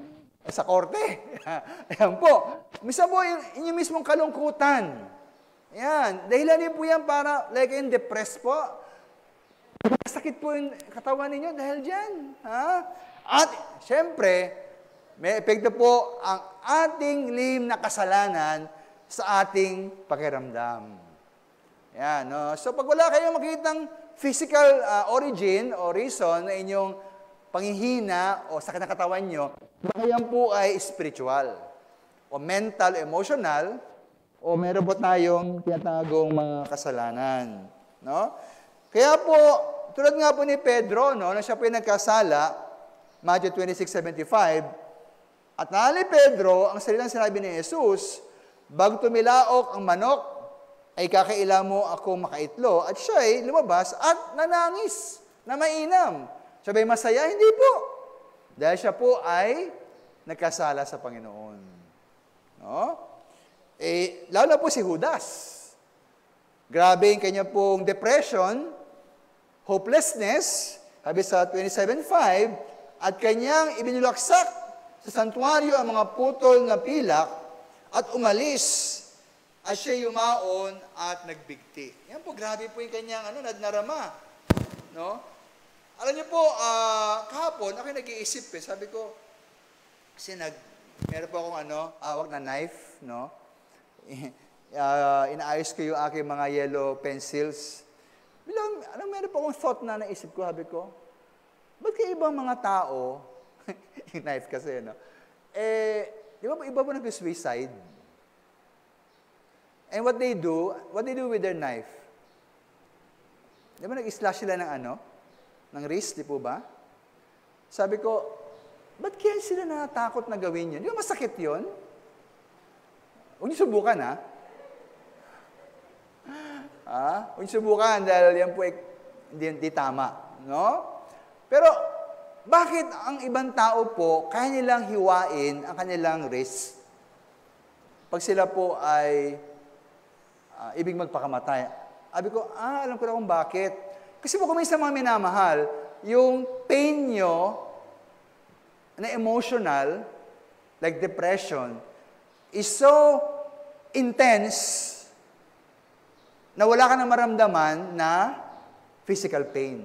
Sa korte. Ayan po. Misa po, yung mismong kalungkutan. Ayan. Dahilan po yan para, like, yung depressed po. Sakit po yung katawan ninyo dahil dyan. Ha? At, syempre, may epekto po ang ating lim na kasalanan sa ating pakiramdam. Yan, no? So, pag wala kayong makitang physical uh, origin o reason na inyong panghihina o sakit ng katawan nyo, baka yan po ay spiritual o mental, emotional, o meron po tayong tinatagong mga kasalanan. No? Kaya po, tulad nga po ni Pedro, no, na siya po yung nagkasala, Matthew 26:75, at nali Pedro, ang salilang sinabi ni Jesus, bago tumilaok ang manok, ay kakaila mo ako makaitlo. At siya ay lumabas at nanangis na mainam. Siya ba'y masaya? Hindi po. Dahil siya po ay nagkasala sa Panginoon. No? Eh, lalo na po si Judas. Grabe yung kanya pong depression, hopelessness, sabi sa 27.5, at kanyang ibinulaksak sa santuario ang mga putol na pilak at umalis at siya yumaon at nagbigti. Yan po, grabe po yung kanyang ano, nadnarama. No? Alam niyo po, ah, kahapon, ako nag-iisip eh. Sabi ko, kasi nag, meron po akong ano, awak na knife, no? Ah, inaayos ko yung aking mga yellow pencils. Bilang, ano, meron po akong thought na naisip ko, sabi ko, ba't kaya ibang mga tao, yung knife kasi, no? Eh, di ba iba po nag-suicide? And what they do, what they do with their knife? Di ba nag-slash sila ng ano? Ng wrist, di po ba? Sabi ko, ba't kaya sila natatakot na gawin yun? Di ba masakit yun? Huwag niyo subukan, ha? Ah, huwag niyo subukan dahil yan po hindi, hindi tama. No? Pero, bakit ang ibang tao po, kaya nilang hiwain ang kanilang wrist pag sila po ay ah, ibig magpakamatay? Sabi ko, ah, alam ko na kung bakit. Kasi po kung may sa mga minamahal, yung pain nyo na emotional, like depression, is so intense na wala ka na maramdaman na physical pain.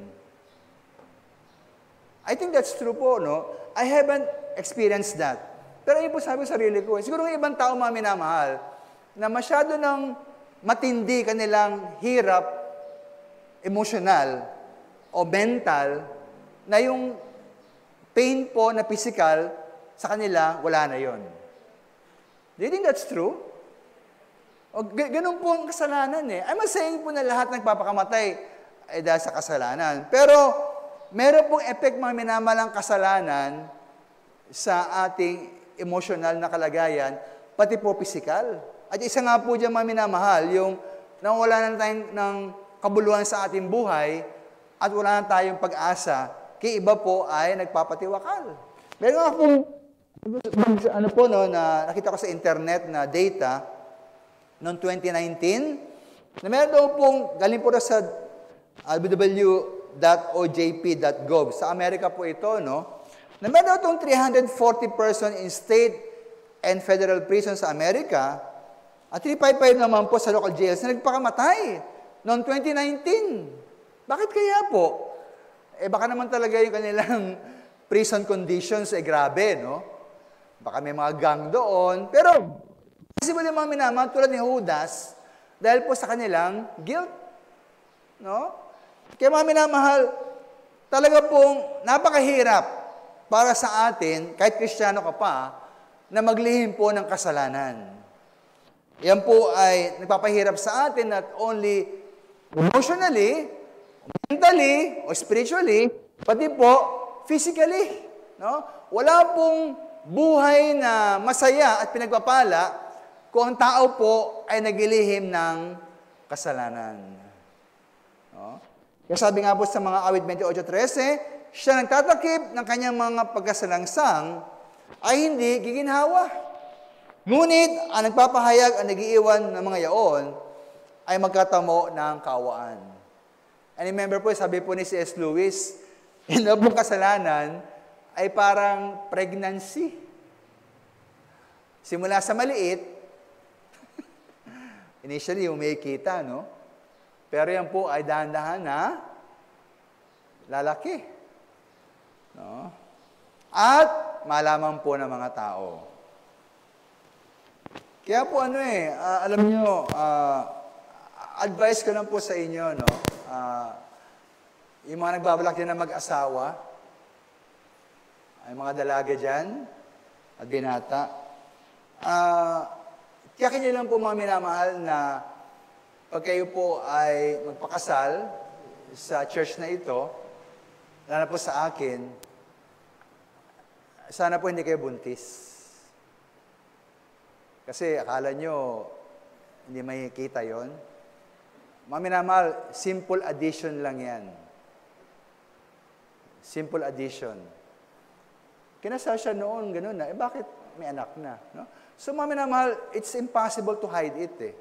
I think that's true po, no? I haven't experienced that. Pero yun po sabi sa sarili ko, siguro ng ibang tao mga minamahal, na masyado ng matindi kanilang hirap emotional o mental, na yung pain po na physical, sa kanila, wala na yon. Do you think that's true? O, ganun po ang kasalanan eh. I'm not saying po na lahat nagpapakamatay ay dahil sa kasalanan. Pero, meron pong effect mga minamalang kasalanan sa ating emotional na kalagayan, pati po physical. At isa nga po dyan mga minamahal, yung nawala na tayong ng kabuluhan sa ating buhay at wala na tayong pag-asa, kay iba po ay nagpapatiwakal. Meron nga pong, ano po, no, na nakita ko sa internet na data, noong 2019, na meron daw pong, galing po sa www.ojp.gov, sa Amerika po ito, no, na meron daw itong 340 person in state and federal prison sa Amerika, at 355 naman po sa local jails na nagpakamatay noong 2019. Bakit kaya po? Eh baka naman talaga yung kanilang prison conditions eh grabe, no? Baka may mga gang doon. Pero, possible yung mga minamahal tulad ni Judas dahil po sa kanilang guilt. No? Kaya mga minamahal, talaga pong napakahirap para sa atin, kahit kristyano ka pa, na maglihim po ng kasalanan. Yan po ay nagpapahirap sa atin not only emotionally, mentally, o spiritually, pati po physically. No? Wala pong buhay na masaya at pinagpapala kung ang tao po ay naglilihim ng kasalanan. No? Kaya sabi nga po sa mga awit 28.13, siya nagtatakip ng kanyang mga pagkasalangsang ay hindi giginhawa. Ngunit ang nagpapahayag ang nagiiwan ng mga yaon ay magkatamo ng kawaan. And remember po, sabi po ni C.S. Lewis, yung labong kasalanan ay parang pregnancy. Simula sa maliit, initially umikita, no? Pero yan po ay dahan-dahan na lalaki. No? At malaman po ng mga tao. Kaya po ano eh, ah, alam nyo, ah, advice ko lang po sa inyo, no? Ah, yung mga nagbabalak din na mag-asawa, ay mga dalaga dyan, at binata, ah, tiyakin nyo lang po mga minamahal na pag kayo po ay magpakasal sa church na ito, lalo po sa akin, sana po hindi kayo buntis. Kasi akala nyo, hindi makikita yon. Mga minamahal, simple addition lang yan. Simple addition. Kinasal siya noon, ganun na. Eh bakit may anak na? No? So mga minamahal, it's impossible to hide it eh.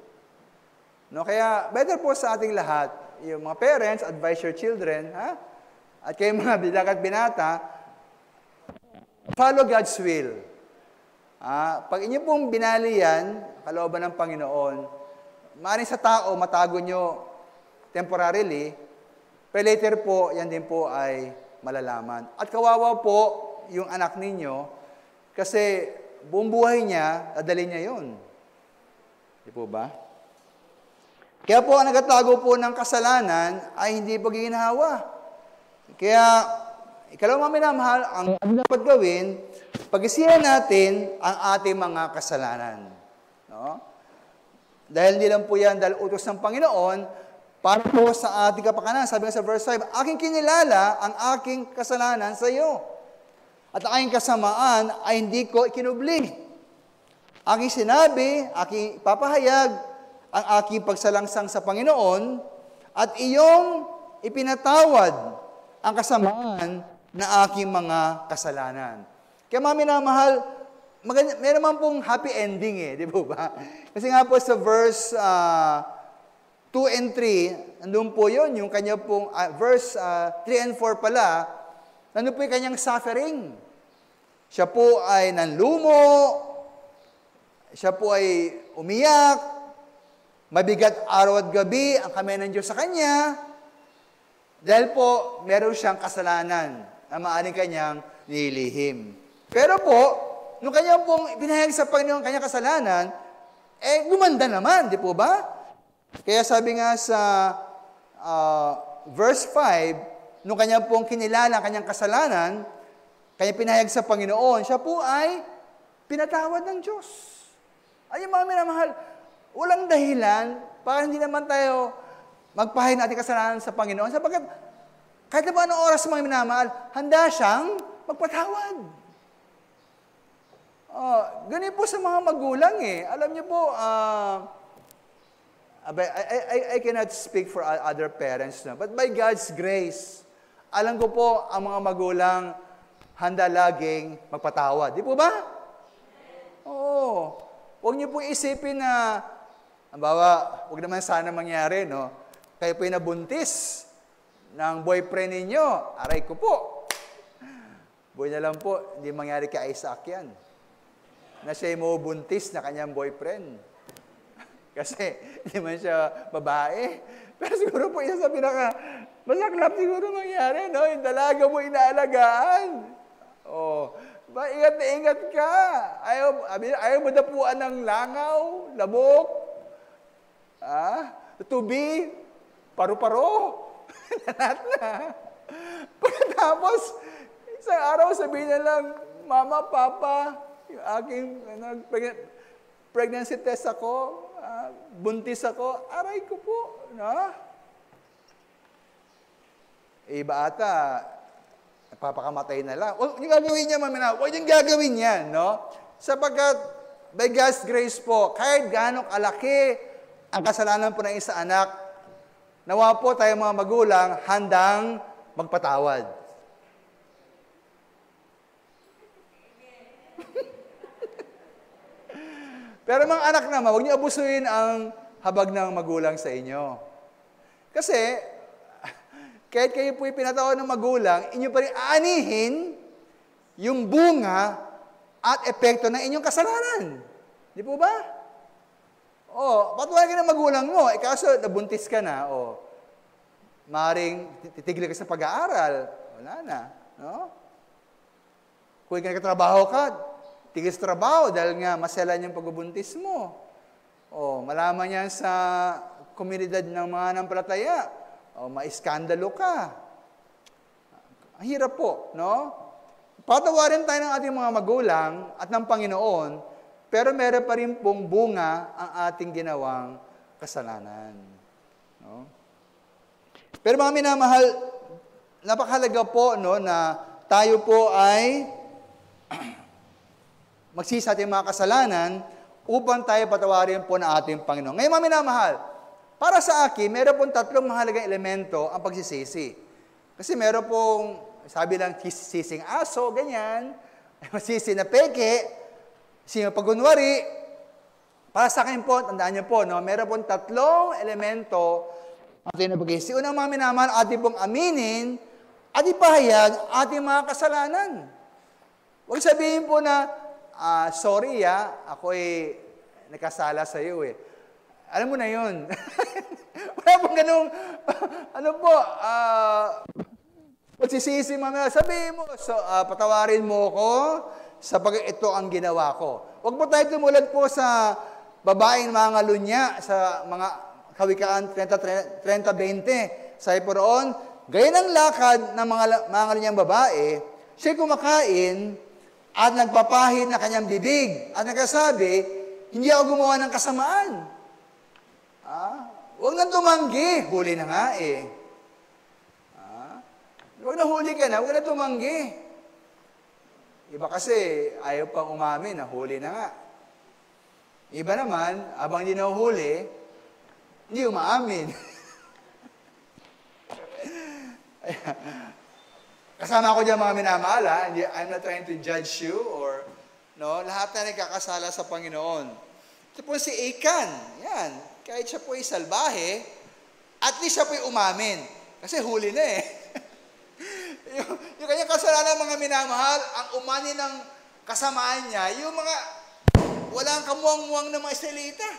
No, kaya better po sa ating lahat, yung mga parents, advise your children, ha? At kayo mga bidak at binata, follow God's will. Ah, pag inyo pong binali yan, kalooban ng Panginoon, maaaring sa tao, matago nyo temporarily, pero later po, yan din po ay malalaman. At kawawa po yung anak ninyo, kasi buong buhay niya, dadalhin niya yun. Di po ba? Kaya po, ang nagatago po ng kasalanan ay hindi po giginhawa. Kaya, ikalawang minamahal, ang dapat gawin, pag-isihan natin ang ating mga kasalanan. No? Dahil hindi lang po yan dahil utos ng Panginoon, para po sa ating kapakanan. Sabi nga sa verse 5, aking kinilala ang aking kasalanan sa iyo. At aking kasamaan ay hindi ko ikinubli. Aking sinabi, aking papahayag, ang aking pagsalangsang sa Panginoon, at iyong ipinatawad ang kasamaan na aking mga kasalanan. Kaya mga minamahal, maganda, meron man pong happy ending eh, di ba? Kasi nga po sa verse uh, 2 and 3, nandun po yun, yung kanya pong, uh, verse uh, 3 and 4 pala, nandun po yung kanyang suffering. Siya po ay nanlumo, siya po ay umiyak, mabigat araw at gabi ang kamay ng Diyos sa kanya, dahil po meron siyang kasalanan na maaaring kanyang nilihim. Pero po, nung kanyang pong pinahayag sa Panginoon ang kanyang kasalanan, eh gumanda naman, di po ba? Kaya sabi nga sa uh, verse 5, nung kanyang pong kinilala ang kanyang kasalanan, kanya pinahayag sa Panginoon, siya po ay pinatawad ng Diyos. Ay, mga minamahal, walang dahilan para hindi naman tayo magpahay natin kasalanan sa Panginoon sapagkat kahit na ba anong oras mga minamahal, handa siyang magpatawad. Oh, ganun po sa mga magulang eh. Alam niyo po, uh, I, I, I cannot speak for other parents, no? but by God's grace, alam ko po ang mga magulang handa laging magpatawad. Di po ba? Oo. Huwag niyo po isipin na, bawa, huwag naman sana mangyari, no? Kayo po yung nabuntis ng boyfriend ninyo. Aray ko po. Buhay na lang po, hindi mangyari kay Isaac yan. Na siya buntis na kanyang boyfriend. Kasi hindi man siya babae. Pero siguro po isa sa pinaka masaklap siguro mangyari, no? Yung dalaga mo inaalagaan. Oh, ba, ingat na ingat ka. Ayaw, ayaw mo dapuan ng langaw, labok, ah, tubi, paru-paro. Lahat na. Pagkatapos, isang araw sabihin na lang, Mama, Papa, yung aking ano, preg- pregnancy test ako, ah, buntis ako, aray ko po. No? Eh, iba ata, nagpapakamatay na lang. O, yung gagawin niya, mamina, huwag yung gagawin yan, no? Sapagkat, by God's grace po, kahit gaano kalaki ang kasalanan po ng isa anak, nawa po tayo mga magulang handang magpatawad. Pero mga anak naman, huwag niyo abusuin ang habag ng magulang sa inyo. Kasi, kahit kayo po'y pinatawad ng magulang, inyo pa rin aanihin yung bunga at epekto ng inyong kasalanan. Di po ba? O, patuloy ka ng magulang mo, eh kaso nabuntis ka na, o, maring titigil ka sa pag-aaral, wala na, no? Kung ikaw nagkatrabaho ka, tigil sa trabaho dahil nga maselan yung pagbubuntis mo. O, malaman yan sa komunidad ng mga nampalataya. O, maiskandalo ka. Ang hirap po, no? Patawarin tayo ng ating mga magulang at ng Panginoon, pero meron pa rin pong bunga ang ating ginawang kasalanan. No? Pero mga minamahal, napakahalaga po no, na tayo po ay magsisi ating mga kasalanan upang tayo patawarin po ng ating Panginoon. Ngayon, mga minamahal, para sa akin, meron pong tatlong mahalagang elemento ang pagsisisi. Kasi meron pong, sabi lang, sising aso, ganyan, sisi na peke, sino pagunwari. Para sa akin po, tandaan niyo po, no, meron pong tatlong elemento ang ating napagsisi. Unang mga minamahal, ating pong aminin at ipahayag ating mga kasalanan. Huwag sabihin po na, ah, sorry ya, ako eh, nakasala sa iyo eh. Alam mo na yun. Wala pong ganung, ano po, ah, pagsisisi mga, sabihin mo, so, ah, patawarin mo ko sa pag ito ang ginawa ko. Huwag po tayo tumulad po sa babaeng mga lunya, sa mga kawikaan 30-20. Sabi po gaya ng lakad ng mga, mga lunyang babae, siya kumakain at nagpapahid na kanyang bibig at nagsasabi, hindi ako gumawa ng kasamaan. Ah, huwag nang tumanggi. Huli na nga eh. Ah, huwag na huli ka na, huwag na tumanggi. Iba kasi ayaw pang umamin na huli na nga. Iba naman, abang hindi nahuhuli, hindi umaamin. Kasama ko dyan mga minamahal, Hindi, I'm not trying to judge you or, no, lahat na nagkakasala sa Panginoon. Ito po si Achan, yan, kahit siya po ay salbahe, at least siya po ay umamin. Kasi huli na eh. yung, yung kanyang kasalanan mga minamahal, ang umani ng kasamaan niya, yung mga walang kamuang-muang ng mga Israelita.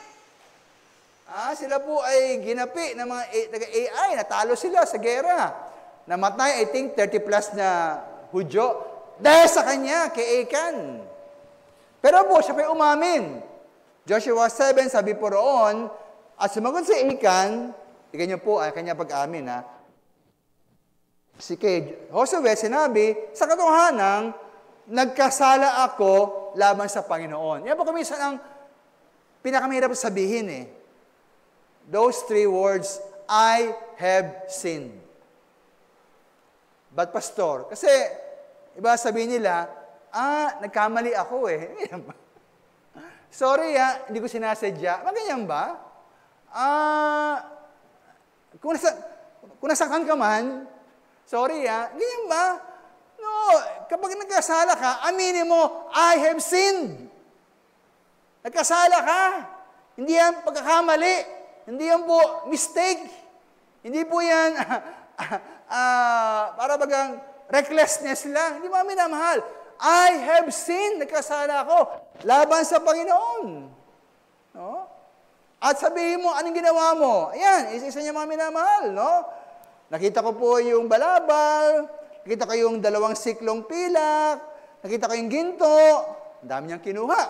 Ah, sila po ay ginapi ng mga A- taga-AI, natalo sila sa gera. Namatay, I think, 30 plus na Hudyo dahil sa kanya, kay Achan. Pero po, siya pa umamin. Joshua 7, sabi po roon, at sumagot si Achan, tignan niyo po ang kanya pag-amin, ha? Si kay Josue, sinabi, sa katotohanan, nagkasala ako laban sa Panginoon. Yan po kuminsan ang pinakamahirap sabihin eh. Those three words, I have sinned. But pastor, kasi iba sabihin nila, ah, nagkamali ako eh. Sorry ah, hindi ko sinasadya. Ba ganyan ba? Ah, kung, nasa, kung nasaktan ka man, sorry ah, ganyan ba? No, kapag nagkasala ka, aminin mo, I have sinned. Nagkasala ka. Hindi yan pagkakamali. Hindi yan po mistake. Hindi po yan ah, para bagang recklessness lang. Hindi mo minamahal. I have sinned. Nagkasala ako. Laban sa Panginoon. No? At sabihin mo, anong ginawa mo? Ayan, isa-isa niya mga minamahal, no? Nakita ko po yung balabal, nakita ko yung dalawang siklong pilak, nakita ko yung ginto, ang dami niyang kinuha.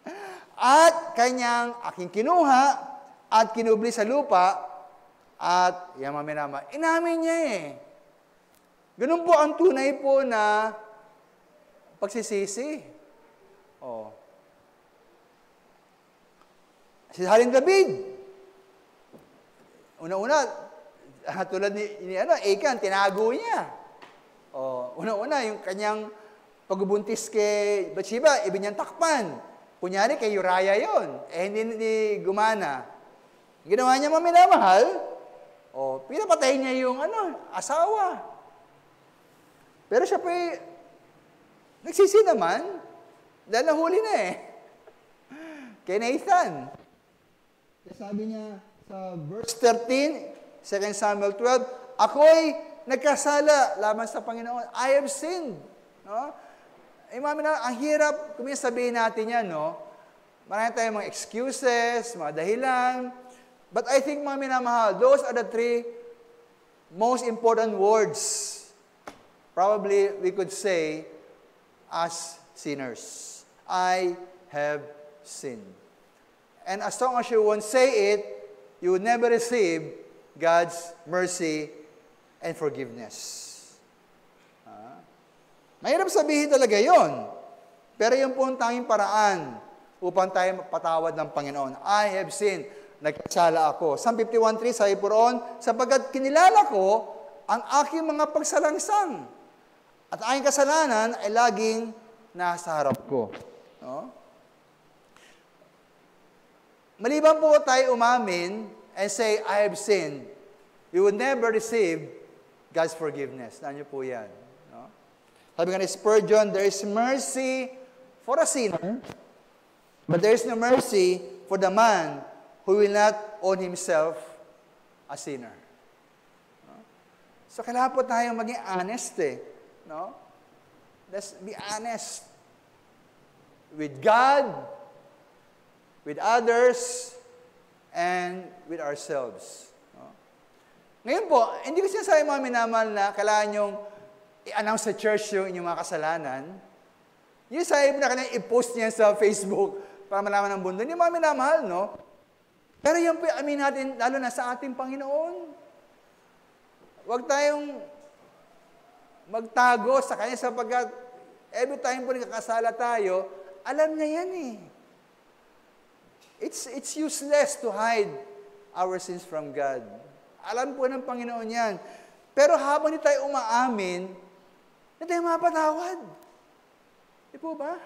at kanyang aking kinuha at kinubli sa lupa at minamahal, inamin niya eh. Ganun po ang tunay po na pagsisisi. Oh. Si Haring David, una-una, ah, tulad ni, ni ano, Achan, tinago niya. Oh, una-una, yung kanyang pagbubuntis kay Bathsheba, ibig niyang takpan. Kunyari, kay Uriah yon Eh, hindi, hindi gumana. Ginawa niya maminamahal, pinapatay niya yung ano, asawa. Pero siya pa nagsisi naman, dahil nahuli na eh. Kay Nathan. Sabi niya sa verse 13, 2 Samuel 12, Ako'y nagkasala laban sa Panginoon. I have sinned. No? Eh, mami na, ang hirap, kung sabihin natin yan, no? Marami tayong mga excuses, mga dahilan. But I think, mami na mahal, those are the three most important words probably we could say as sinners. I have sinned. And as long as you won't say it, you will never receive God's mercy and forgiveness. Ah. Mahirap sabihin talaga yon. Pero yun po ang tanging paraan upang tayo mapatawad ng Panginoon. I have sinned. Nagkasala ako. Psalm 51.3, sabi po roon, sapagkat kinilala ko ang aking mga pagsalangsang. At aking kasalanan ay laging nasa harap ko. No? Maliban po tayo umamin and say, I have sinned, we would never receive God's forgiveness. Naan niyo po yan. No? Sabi nga ni Spurgeon, there is mercy for a sinner, but there is no mercy for the man who will not own himself a sinner. No? So kailangan po tayong maging honest eh. No? Let's be honest with God, with others, and with ourselves. No? Ngayon po, hindi ko sinasabi mga minamahal na kailangan yung i-announce sa church yung inyong mga kasalanan. Yung sabi na kanya i-post niya sa Facebook para malaman ng mundo. Hindi mga minamahal, no? Pero yan po amin natin, lalo na sa ating Panginoon. Huwag tayong magtago sa Kanya sapagkat every time po nagkakasala tayo, alam niya yan eh. It's, it's useless to hide our sins from God. Alam po ng Panginoon yan. Pero habang hindi tayo umaamin, hindi tayo mapatawad. Di po ba?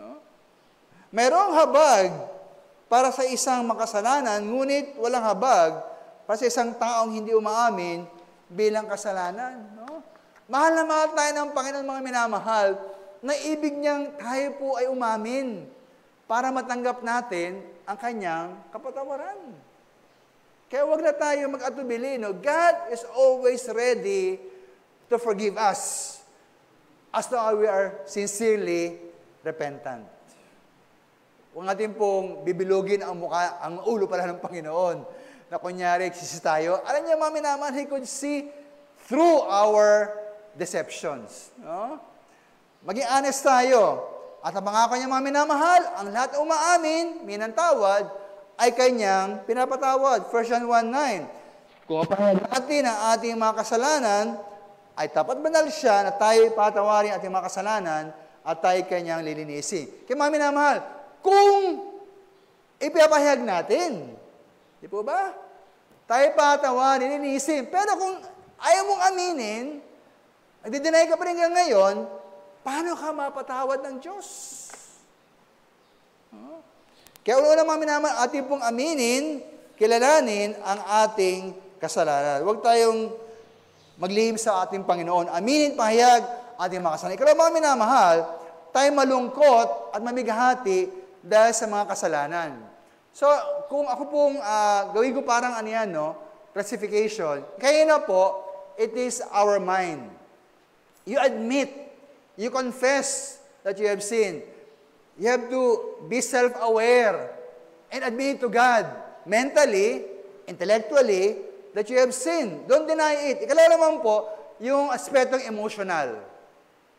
No? Merong habag para sa isang makasalanan, ngunit walang habag para sa isang taong hindi umaamin bilang kasalanan. No? Mahal na mahal tayo ng Panginoon mga minamahal, na ibig niyang tayo po ay umamin para matanggap natin ang kanyang kapatawaran. Kaya wag na tayo mag-atubili. No? God is always ready to forgive us as long as we are sincerely repentant. Huwag natin pong bibilugin ang mukha, ang ulo pala ng Panginoon na kunyari, exist tayo. Alam niya, mami naman, He could see through our deceptions. No? Maging honest tayo. At ang mga kanyang mga minamahal, ang lahat umaamin, minantawad, ay kanyang pinapatawad. 1 John 1.9 Kung apahal natin ang ating mga kasalanan, ay tapat banal siya na tayo patawarin ating mga kasalanan at tayo kanyang lilinisin. Kaya mga minamahal, kung ipapahayag natin, di po ba? Tayo patawarin, lilinisin. Pero kung ayaw mong aminin, nagdi-deny ka pa rin hanggang ngayon, paano ka mapatawad ng Diyos? Huh? Kaya una mga minaman, ating pong aminin, kilalanin ang ating kasalanan. Huwag tayong maglihim sa ating Panginoon. Aminin, pahayag ating mga kasalanan. Ikaw mga minamahal, tayo malungkot at mamigahati dahil sa mga kasalanan. So, kung ako pong uh, gawin ko parang ano yan, no? classification, kaya na po, it is our mind. You admit you confess that you have sinned. You have to be self-aware and admit to God mentally, intellectually, that you have sinned. Don't deny it. Ikalala naman po, yung aspetong emotional.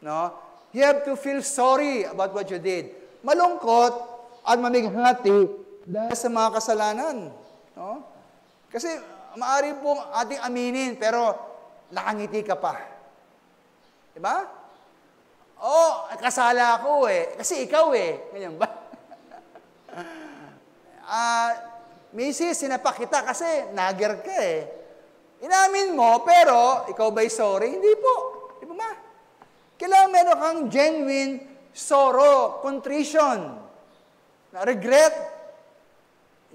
No? You have to feel sorry about what you did. Malungkot at mamighati dahil sa mga kasalanan. No? Kasi maaari pong ating aminin, pero nakangiti ka pa. Diba? Oh, kasala ako eh. Kasi ikaw eh. Ganyan ba? Ah, Mrs., sinapak kita kasi nager ka eh. Inamin mo, pero ikaw ba'y sorry? Hindi po. Di ba ma? Kailangan meron kang genuine sorrow, contrition, na regret.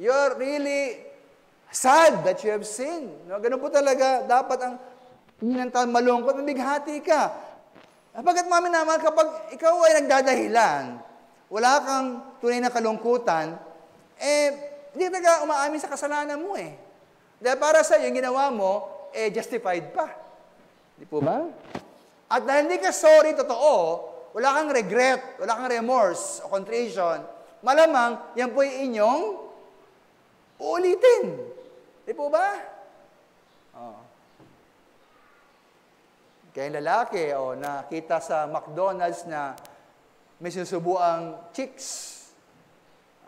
You're really sad that you have sinned. No? Ganun po talaga, dapat ang hinantan malungkot, mabighati ka. Pagkat mami naman, kapag ikaw ay nagdadahilan, wala kang tunay na kalungkutan, eh, hindi talaga umaamin sa kasalanan mo eh. Dahil para sa yung ginawa mo, eh, justified pa. Di po ba? At dahil hindi ka sorry, totoo, wala kang regret, wala kang remorse o contrition, malamang yan po inyong uulitin. Di po ba? Oh. Kaya lalaki, o nakita sa McDonald's na may susubuang chicks.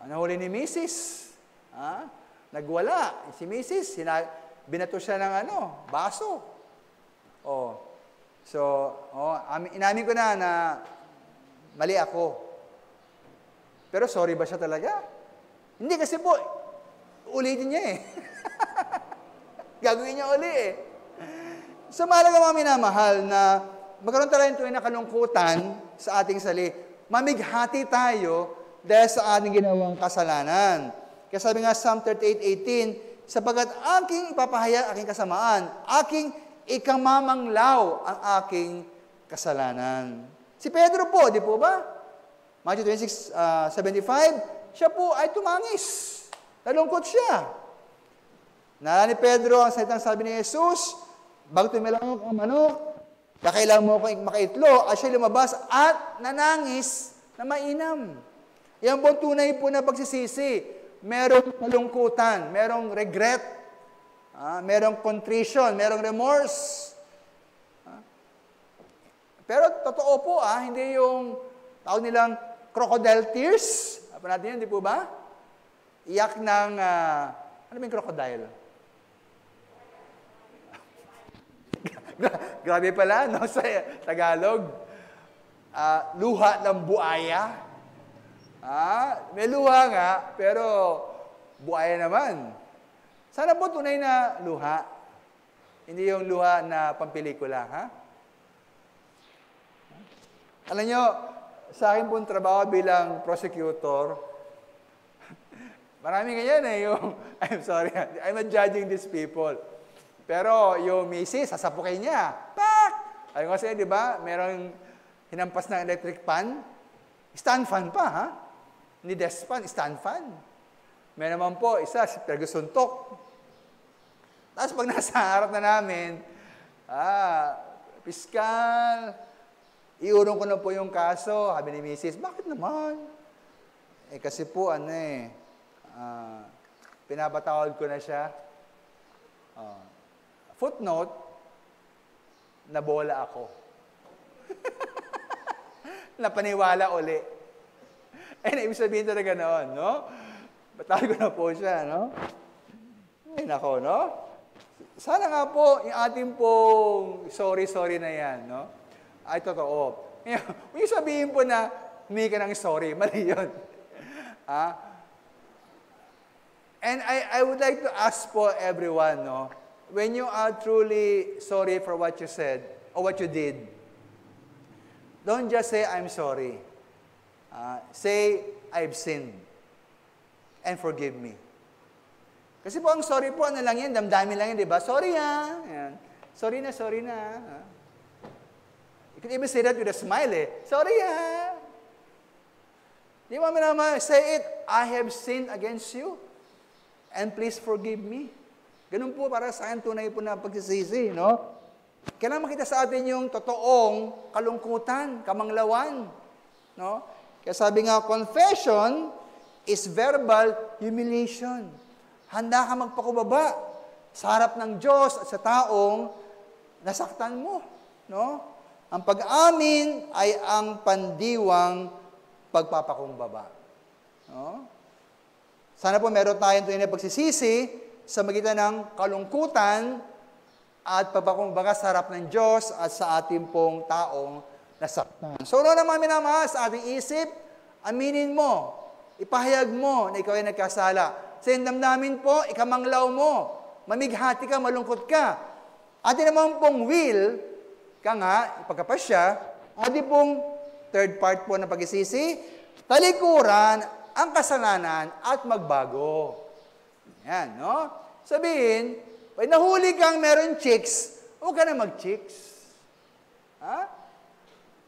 Nahuli ni Mrs. Ha? Nagwala. Si Mrs. Sina- binato siya ng ano, baso. Oh. So, oh, ami- inamin ko na na mali ako. Pero sorry ba siya talaga? Hindi kasi po, ulitin niya eh. Gagawin niya uli eh. So mahalaga mga minamahal na magkaroon tayo ng tuwing na kalungkutan sa ating sali. Mamighati tayo dahil sa ating ginawang kasalanan. Kaya sabi nga Psalm 38.18, sapagat aking ipapahaya aking kasamaan, aking ikamamanglaw ang aking kasalanan. Si Pedro po, di po ba? Matthew 26, ah, 75, siya po ay tumangis. Nalungkot siya. Naalala ni Pedro ang salitang sabi ni Jesus, bago tumilangok ang manok, kakailangan mo akong makaitlo, at siya lumabas at nanangis na mainam. Yan po tunay po na pagsisisi. Merong kalungkutan, merong regret, ah, merong contrition, merong remorse. Ah. Pero totoo po, ah, hindi yung tawag nilang crocodile tears. Apa natin yun, di po ba? Iyak ng, ah, ano ba yung crocodile? Gra- Grabe pala, no, sa Tagalog. Ah, luha ng buaya. Ah, may luha nga, pero buaya naman. Sana po tunay na luha. Hindi yung luha na pampelikula, ha? Alam nyo, sa akin pong trabaho bilang prosecutor, marami ganyan eh, yung, I'm sorry, I'm not judging these people. Pero yung misis, sasapukin niya. Pak! Ay kasi, di ba, merong hinampas ng electric fan. Stand fan pa, ha? Hindi desk fan, stand fan. May naman po, isa, si Pergusuntok. Tapos pag nasa harap na namin, ah, piskal, iurong ko na po yung kaso. Sabi ni misis, bakit naman? Eh kasi po, ano eh, ah, pinapatawad ko na siya. Ah, footnote, nabola ako. Napaniwala uli. Eh, ibig sabihin talaga noon, no? Batawad ko na po siya, no? Ay, nako, no? Sana nga po, yung ating pong sorry-sorry na yan, no? Ay, totoo. Yung sabihin po na humingi ka ng sorry. Mali yun. ah? And I, I would like to ask po everyone, no? When you are truly sorry for what you said or what you did, don't just say, I'm sorry. Ah, say, I've sinned. And forgive me. Kasi po ang sorry po, ano lang yan, damdamin lang yan, di ba? Sorry ha. Yan. Sorry na, sorry na. ha? You can even say that with a smile eh. Sorry ha. Di ba naman, say it, I have sinned against you. And please forgive me. Ganun po para sa akin tunay po na pagsisisi, no? Kailangan makita sa atin yung totoong kalungkutan, kamanglawan. No? Kaya sabi nga, confession is verbal humiliation. Handa ka magpakubaba sa harap ng Diyos at sa taong nasaktan mo. No? Ang pag-amin ay ang pandiwang pagpapakumbaba. No? Sana po meron tayong tunay na pagsisisi sa magitan ng kalungkutan at pagpakumbaga sa harap ng Diyos at sa ating pong taong nasaktan. So, ano naman minamahal sa ating isip, aminin mo, ipahayag mo na ikaw ay nagkasala. Sa damdamin po, ikamanglaw mo, mamighati ka, malungkot ka. Atin naman pong will, ka nga, ipagkapasya, atin pong third part po ng pagisisi, talikuran ang kasalanan at magbago. Yan, no? Sabihin, pag nahuli kang meron chicks, huwag ka na mag-chicks. Ha?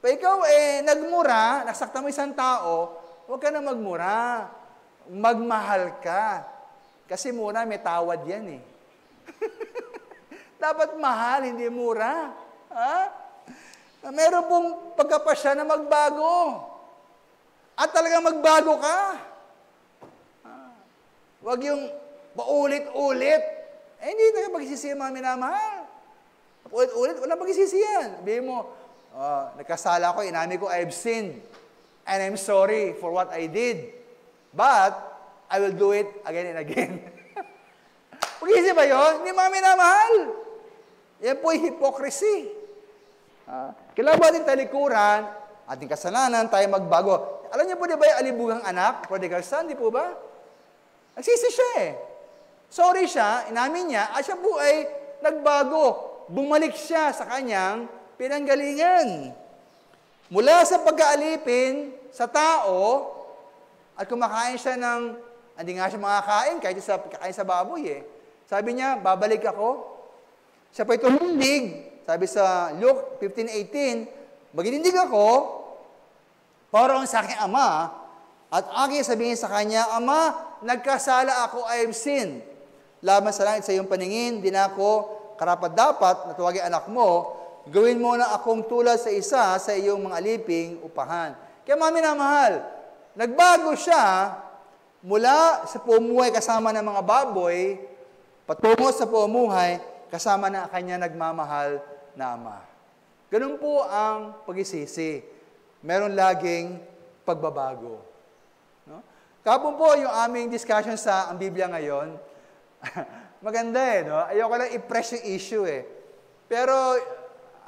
Pag ikaw eh, nagmura, nasaktan mo isang tao, huwag ka na magmura. Magmahal ka. Kasi muna, may tawad yan eh. Dapat mahal, hindi mura. Ha? Meron pong pagkapasya na magbago. At talaga magbago ka. Huwag yung paulit-ulit. Eh, hindi tayo magsisisi mga minamahal. Ulit-ulit, walang magsisisi yan. Sabihin mo, oh, nagkasala ko, inami ko, I've sinned. And I'm sorry for what I did. But, I will do it again and again. Pag-isip ba yun? Hindi mga minamahal. Yan po hypocrisy. Ah, kailangan ba ating talikuran, ating kasalanan, tayo magbago. Alam niyo po di ba yung alibugang anak, prodigal son, di po ba? Nagsisi siya eh. Sorry siya, inamin niya, at siya po ay nagbago. Bumalik siya sa kanyang pinanggalingan. Mula sa pag-aalipin sa tao, at kumakain siya ng, hindi nga siya makakain, kahit sa, kakain sa baboy eh. Sabi niya, babalik ako. Siya pa ito humindig. Sabi sa Luke 15.18, Maginindig ako, para sa aking ama, at aking sabihin sa kanya, Ama, nagkasala ako, I have sinned. Laban sa langit sa iyong paningin, di na ako karapat-dapat na tuwagin anak mo, gawin mo na akong tulad sa isa sa iyong mga aliping upahan. Kaya mami na mahal, nagbago siya mula sa pumuhay kasama ng mga baboy, patungo sa pumuhay kasama na kanya nagmamahal na ama. Ganun po ang pagisisi. Meron laging pagbabago. No? Kapon po yung aming discussion sa ang Biblia ngayon, maganda eh, no? Ayoko lang i-press yung issue eh. Pero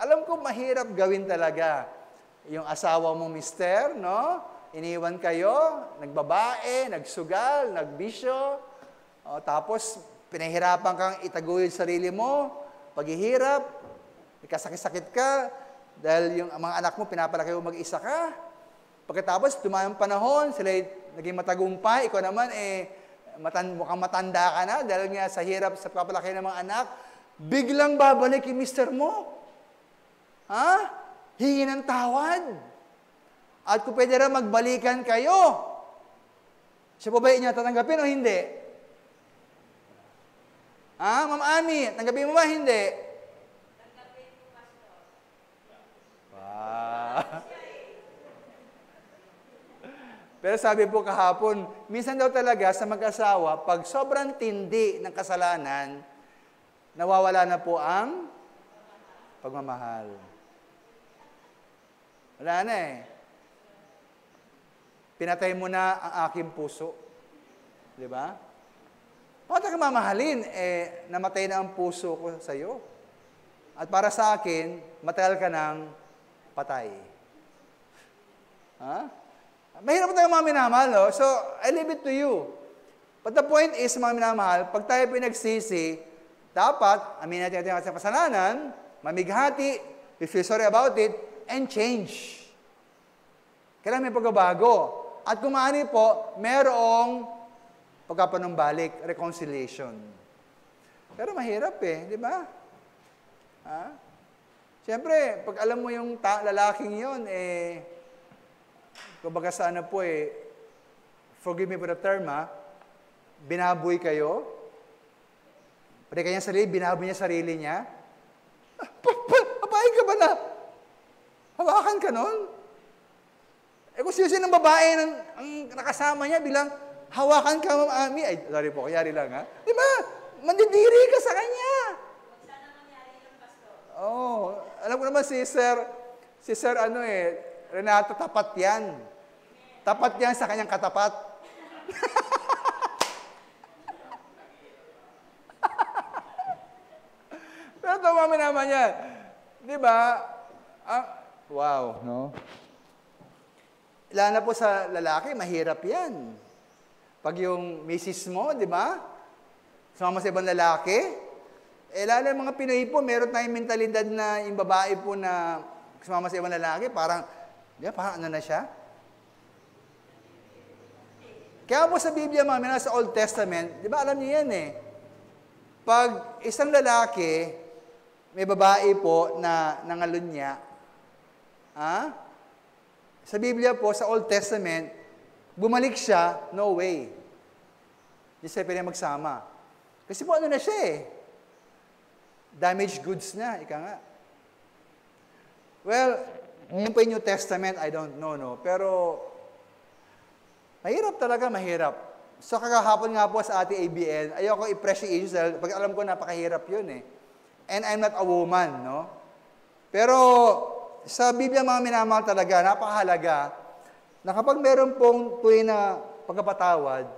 alam ko mahirap gawin talaga. Yung asawa mo, mister, no? Iniwan kayo, nagbabae, nagsugal, nagbisyo, o, tapos pinahirapan kang itaguyod sarili mo, paghihirap, ikasakit-sakit ka, dahil yung mga anak mo, pinapalaki mo mag-isa ka. Pagkatapos, tumayong panahon, sila naging matagumpay, ikaw naman, eh, matan, mukhang matanda ka na, dahil nga sa hirap sa papalaki ng mga anak, biglang babalik yung mister mo. Ha? Hingi ng tawad. At kung pwede rin magbalikan kayo. Siya po ba niya tatanggapin o hindi? Ha? Ma'am Ami, tanggapin mo ba? Hindi. Pero sabi po kahapon, minsan daw talaga sa mag-asawa, pag sobrang tindi ng kasalanan, nawawala na po ang pagmamahal. Wala na eh. Pinatay mo na ang aking puso. Di ba? Bakit ka mamahalin? Eh, namatay na ang puso ko sa iyo. At para sa akin, matagal ka ng patay. Ha? Mahirap tayo mga minamahal, no? So, I leave it to you. But the point is, mga minamahal, pag tayo pinagsisi, dapat, amin natin natin sa kasalanan, mamighati, we feel sorry about it, and change. Kailangan may pagbabago. At kung maani po, merong pagkapanumbalik, reconciliation. Pero mahirap eh, di ba? Ha? Siyempre, pag alam mo yung ta- lalaking yon eh, kumbaga sa po eh, forgive me for the term ha, binaboy kayo, pati kanyang sarili, binaboy niya sarili niya, pa- pa- hahawakan ka nun. Eh kung sino ng babae ng, ang nakasama niya, bilang, hawakan ka, Ma'am Ami. Ay, sorry po, kayari lang ha. Di ba? Mandidiri ka sa kanya. Oh, alam ko naman si Sir, si Sir ano eh, Renato, tapat yan. Tapat yan sa kanyang katapat. Pero tama naman yan. Di ba? Ah, wow, no? Lalo na po sa lalaki, mahirap yan. Pag yung misis mo, di ba? Sumama sa ibang lalaki. Eh, lalo yung mga Pinoy po, meron tayong mentalidad na yung babae po na sumama sa ibang lalaki, parang, di ba, parang ano na siya? Kaya po sa Biblia, mami, nasa Old Testament, di ba alam niyo yan eh. Pag isang lalaki, may babae po na nangalun niya, ha? Sa Biblia po, sa Old Testament, bumalik siya, no way. Hindi siya pwede magsama. Kasi po ano na siya eh. Damaged goods na, ika nga. Well, ngayon po yung New Testament, I don't know, no. Pero, mahirap talaga, mahirap. So, kakahapon nga po sa ating ABN, ayoko i-press yung issues dahil pag alam ko napakahirap yun eh. And I'm not a woman, no. Pero, sa Biblia mga minamahal talaga, napakahalaga, na kapag meron pong tuloy na pagkapatawad,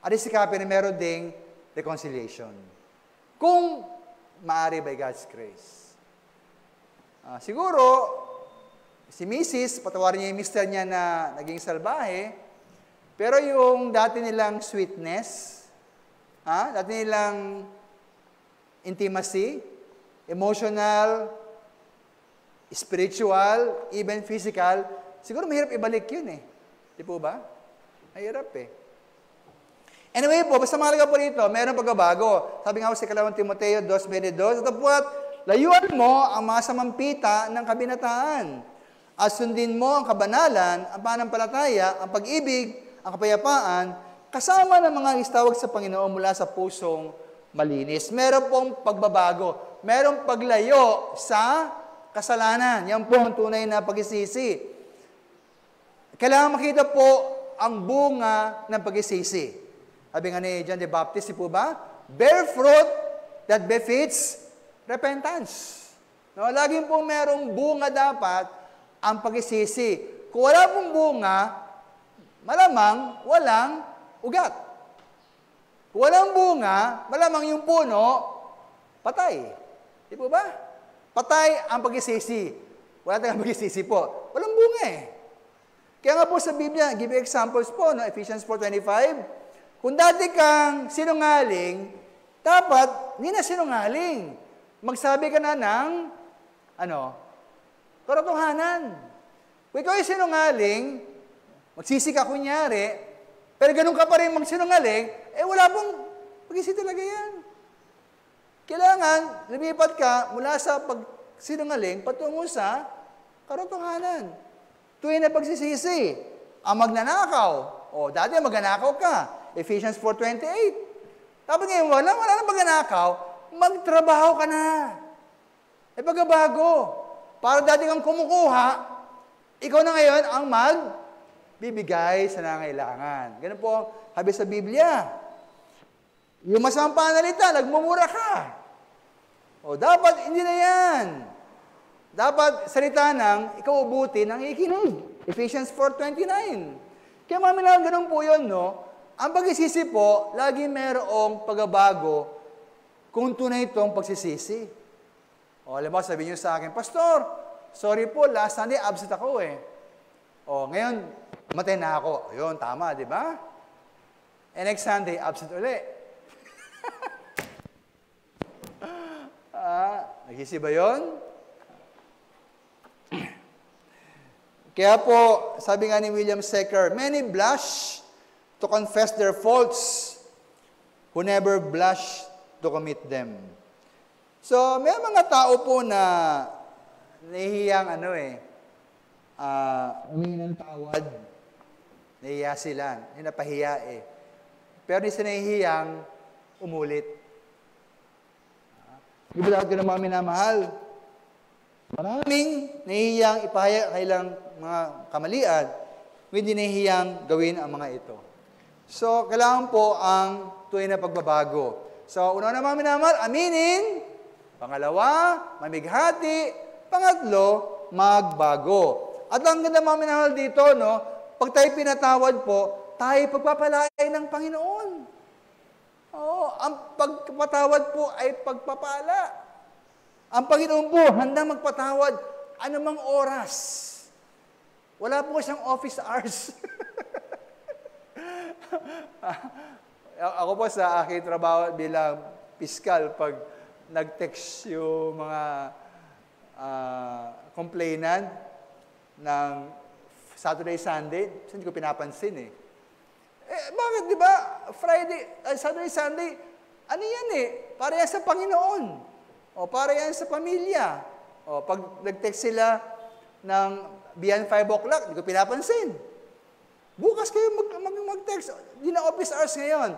adisikapin na meron ding reconciliation. Kung maaari by God's grace. Ah, siguro, si Mrs., patawarin niya yung mister niya na naging salbahe, pero yung dati nilang sweetness, ha, dati nilang intimacy, emotional, spiritual, even physical, siguro mahirap ibalik yun eh. Di po ba? Mahirap eh. Anyway po, basta mahalaga po rito, meron pagbabago. Sabi nga po sa Kalawang Timoteo 2.22, Ito po at layuan mo ang masamang pita ng kabinataan. At sundin mo ang kabanalan, ang panampalataya, ang pag-ibig, ang kapayapaan, kasama ng mga istawag sa Panginoon mula sa pusong malinis. Meron pong pagbabago. Merong paglayo sa kasalanan. Yan po ang tunay na pagisisi. Kailangan makita po ang bunga ng pagisisi. Sabi nga ni John the Baptist, po ba? Bear fruit that befits repentance. No, laging po merong bunga dapat ang pagisisi. Kung wala pong bunga, malamang walang ugat. Kung walang bunga, malamang yung puno, patay. Di po ba? Patay ang pagisisi. Wala tayong pagisisi po. Walang bunga eh. Kaya nga po sa Biblia, give examples po, no? Ephesians 4.25, kung dati kang sinungaling, dapat hindi na sinungaling. Magsabi ka na ng, ano, katotohanan. Kung ikaw ay sinungaling, magsisi ka kunyari, pero ganun ka pa rin magsinungaling, eh wala pong pag talaga yan. Kailangan, lumipat ka mula sa pagsinungaling patungo sa katotohanan. Tuwing na pagsisisi, ang magnanakaw, o dati magnanakaw ka, Ephesians 4.28. Tapos ngayon, wala, wala na magnanakaw, magtrabaho ka na. E pagkabago, para dati kang kumukuha, ikaw na ngayon ang mag bibigay sa nangailangan. Ganun po habi sa Biblia. Yung masamang panalita, nagmumura ka. O dapat, hindi na yan. Dapat salita ng ikaw ubuti ng ikinig. Ephesians 4.29. Kaya mami na ganun po yun, no? Ang pagsisisi po, lagi merong pagbabago kung tunay itong pagsisisi. O, alam mo, sabihin sa akin, Pastor, sorry po, last Sunday absent ako eh. O, ngayon, matay na ako. Ayun, tama, di ba? And next Sunday, absent uli. ah, nagsisi ba yun? Kaya po, sabi nga ni William Secker, many blush to confess their faults who never blush to commit them. So, may mga tao po na nahihiyang ano eh, uh, umingi ng tawad. Nahihiya sila, hinapahiya eh. Pero di sila umulit. Di ba ko ng mga minamahal? Maraming nahihiyang ipahayag kailang mga kamalian, hindi nahihiyang gawin ang mga ito. So, kailangan po ang tunay na pagbabago. So, una naman minamahal, aminin. Pangalawa, mamighati. Pangatlo, magbago. At ang ganda mga minamahal dito, no, pag tayo pinatawad po, tayo pagpapalain ng Panginoon. Oo, ang pagpatawad po ay pagpapala. Ang Panginoon po, handang magpatawad anumang oras. Wala po siyang office hours. Ako po sa aking trabaho bilang piskal, pag nag-text yung mga ah, complainant ng Saturday, Sunday, hindi ko pinapansin eh. Eh, bakit, di ba? Friday, ay, Saturday, Sunday, ano yan eh? Para yan sa Panginoon. O, para yan sa pamilya. O, pag nag-text sila ng beyond 5 o'clock, hindi ko pinapansin. Bukas kayo mag, mag, mag-text. Hindi na office hours ngayon.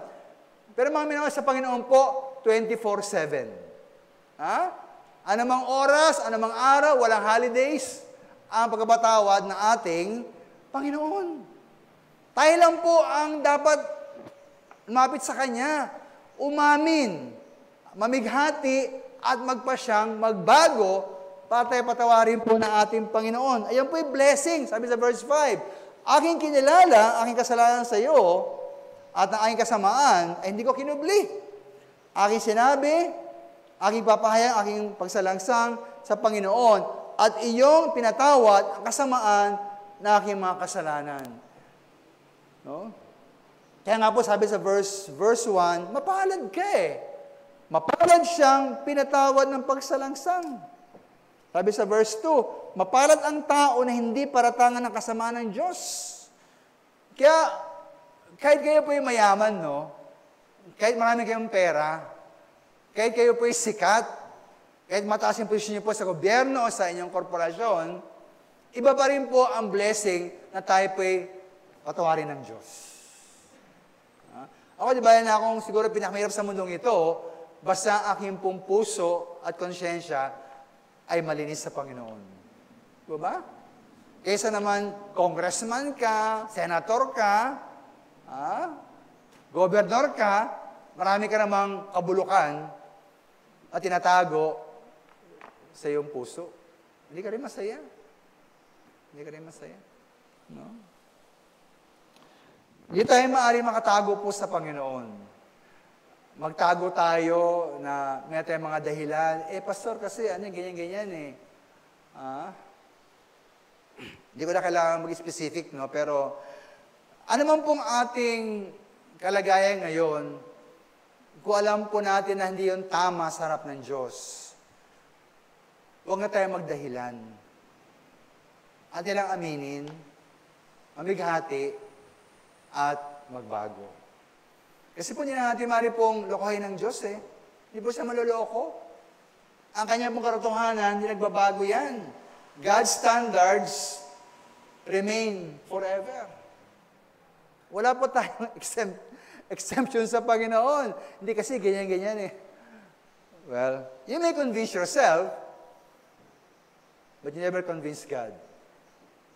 Pero mga minamahal sa Panginoon po, 24-7. Ha? Anumang oras, anumang araw, walang holidays, ang pagkabatawad ng ating Panginoon. Tayo lang po ang dapat lumapit sa Kanya, umamin, mamighati, at magpasyang magbago para tayo patawarin po ng ating Panginoon. Ayan po yung blessing, sabi sa verse 5. Aking kinilala, aking kasalanan sa iyo, at ang aking kasamaan, ay hindi ko kinubli. Aking sinabi, aking papahayag, aking pagsalangsang sa Panginoon, at iyong pinatawad ang kasamaan na aking mga kasalanan. No? Kaya nga po sabi sa verse, verse 1, mapalad ka eh. Mapalad siyang pinatawad ng pagsalangsang. Sabi sa verse 2, mapalad ang tao na hindi paratangan ng kasamaan ng Diyos. Kaya, kahit kayo po yung mayaman, no? Kahit marami kayong pera, kahit kayo po yung sikat, kahit mataas yung posisyon niyo po sa gobyerno o sa inyong korporasyon, iba pa rin po ang blessing na tayo po patawarin ng Diyos. Ako, di ba, na akong siguro pinakamahirap sa mundong ito, basta ang aking pong puso at konsyensya ay malinis sa Panginoon. Di ba? Kaysa naman, congressman ka, senator ka, ha? gobernador ka, marami ka namang kabulukan at tinatago sa iyong puso. Hindi ka rin masaya. Hindi ka rin masaya. No? Hindi tayo maaari makatago po sa Panginoon. Magtago tayo na may tayong mga dahilan. Eh, pastor, kasi ano, ganyan-ganyan eh. Ah? Hindi ko na kailangan mag-specific, no? Pero, ano man pong ating kalagayan ngayon, kung alam po natin na hindi yun tama sa harap ng Diyos, huwag na tayo magdahilan. Atin lang aminin, mamighati, at magbago. Kasi po hindi na natin mari pong lokohin ng Diyos eh. Hindi po siya maloloko. Ang kanya pong katotohanan, hindi nagbabago yan. God's standards remain forever. Wala po tayong exempt, exemption sa Panginoon. Hindi kasi ganyan-ganyan eh. Well, you may convince yourself, but you never convince God.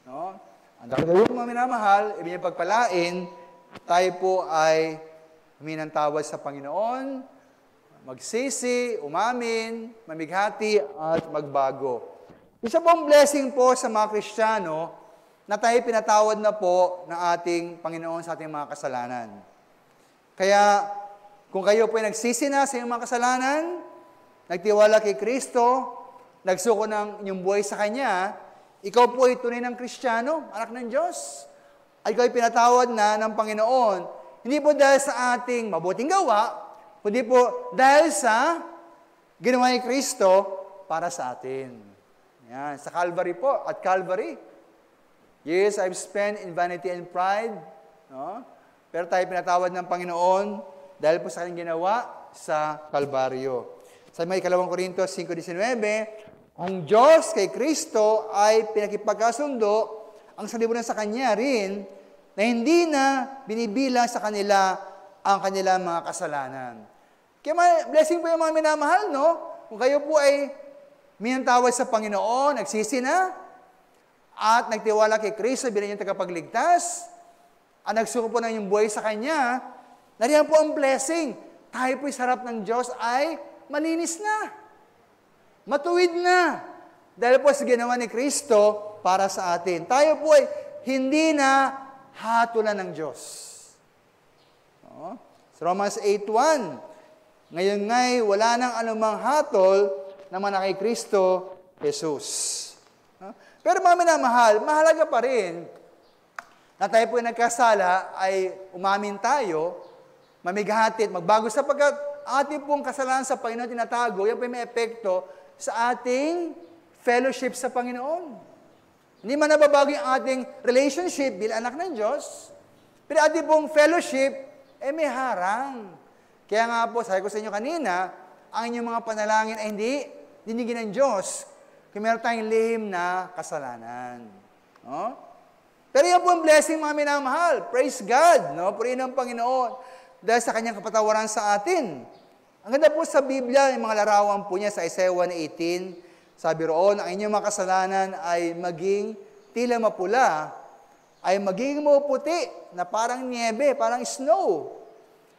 No? Ang gagawin mo minamahal, ibig niya pagpalain, tayo po ay tawad sa Panginoon, magsisi, umamin, mamighati, at magbago. Isa pong blessing po sa mga Kristiyano na tayo pinatawad na po ng ating Panginoon sa ating mga kasalanan. Kaya, kung kayo po ay nagsisi na sa inyong mga kasalanan, nagtiwala kay Kristo, nagsuko ng inyong buhay sa Kanya, ikaw po ay tunay ng Kristiyano, anak ng Diyos. Ikaw ay pinatawad na ng Panginoon. Hindi po dahil sa ating mabuting gawa, kundi po dahil sa ginawa ni Kristo para sa atin. Yan, sa Calvary po, at Calvary. Yes, I've spent in vanity and pride. No? Pero tayo pinatawad ng Panginoon dahil po sa kanyang ginawa sa Kalbaryo. Sa may ikalawang Korinto 5.19, ang Diyos kay Kristo ay pinakipagkasundo ang salibunan sa Kanya rin na hindi na binibilang sa kanila ang kanilang mga kasalanan. Kaya blessing po yung mga minamahal, no? Kung kayo po ay minantawad sa Panginoon, nagsisi na, at nagtiwala kay Kristo bilang yung tagapagligtas, at nagsuko po ng yung buhay sa Kanya, nariyan po ang blessing. Tayo po'y sarap ng Diyos ay malinis na. Matuwid na. Dahil po sa ginawa ni Kristo para sa atin. Tayo po ay hindi na hatulan ng Diyos. No? Sa Romans 8.1, Ngayon nga'y wala nang anumang hatol naman na kay Kristo Jesus. No? Pero mga minamahal, mahalaga pa rin na tayo po ay nagkasala ay umamin tayo, mamigahati at magbago sapagkat ating pong kasalanan sa Panginoon tinatago, yan po ay may epekto sa ating fellowship sa Panginoon. Hindi man nababago yung ating relationship bilang anak ng Diyos, pero ating pong fellowship, eh may harang. Kaya nga po, sabi ko sa inyo kanina, ang inyong mga panalangin ay hindi dinigin ng Diyos kung meron tayong lihim na kasalanan. No? Pero yan po ang blessing mga minamahal. Praise God. No? Purihin ang Panginoon dahil sa kanyang kapatawaran sa atin. Ang ganda po sa Biblia, yung mga larawan po niya sa Isaiah 1.18, sabi roon, ang inyong mga kasalanan ay maging tila mapula, ay maging maputi na parang niebe, parang snow.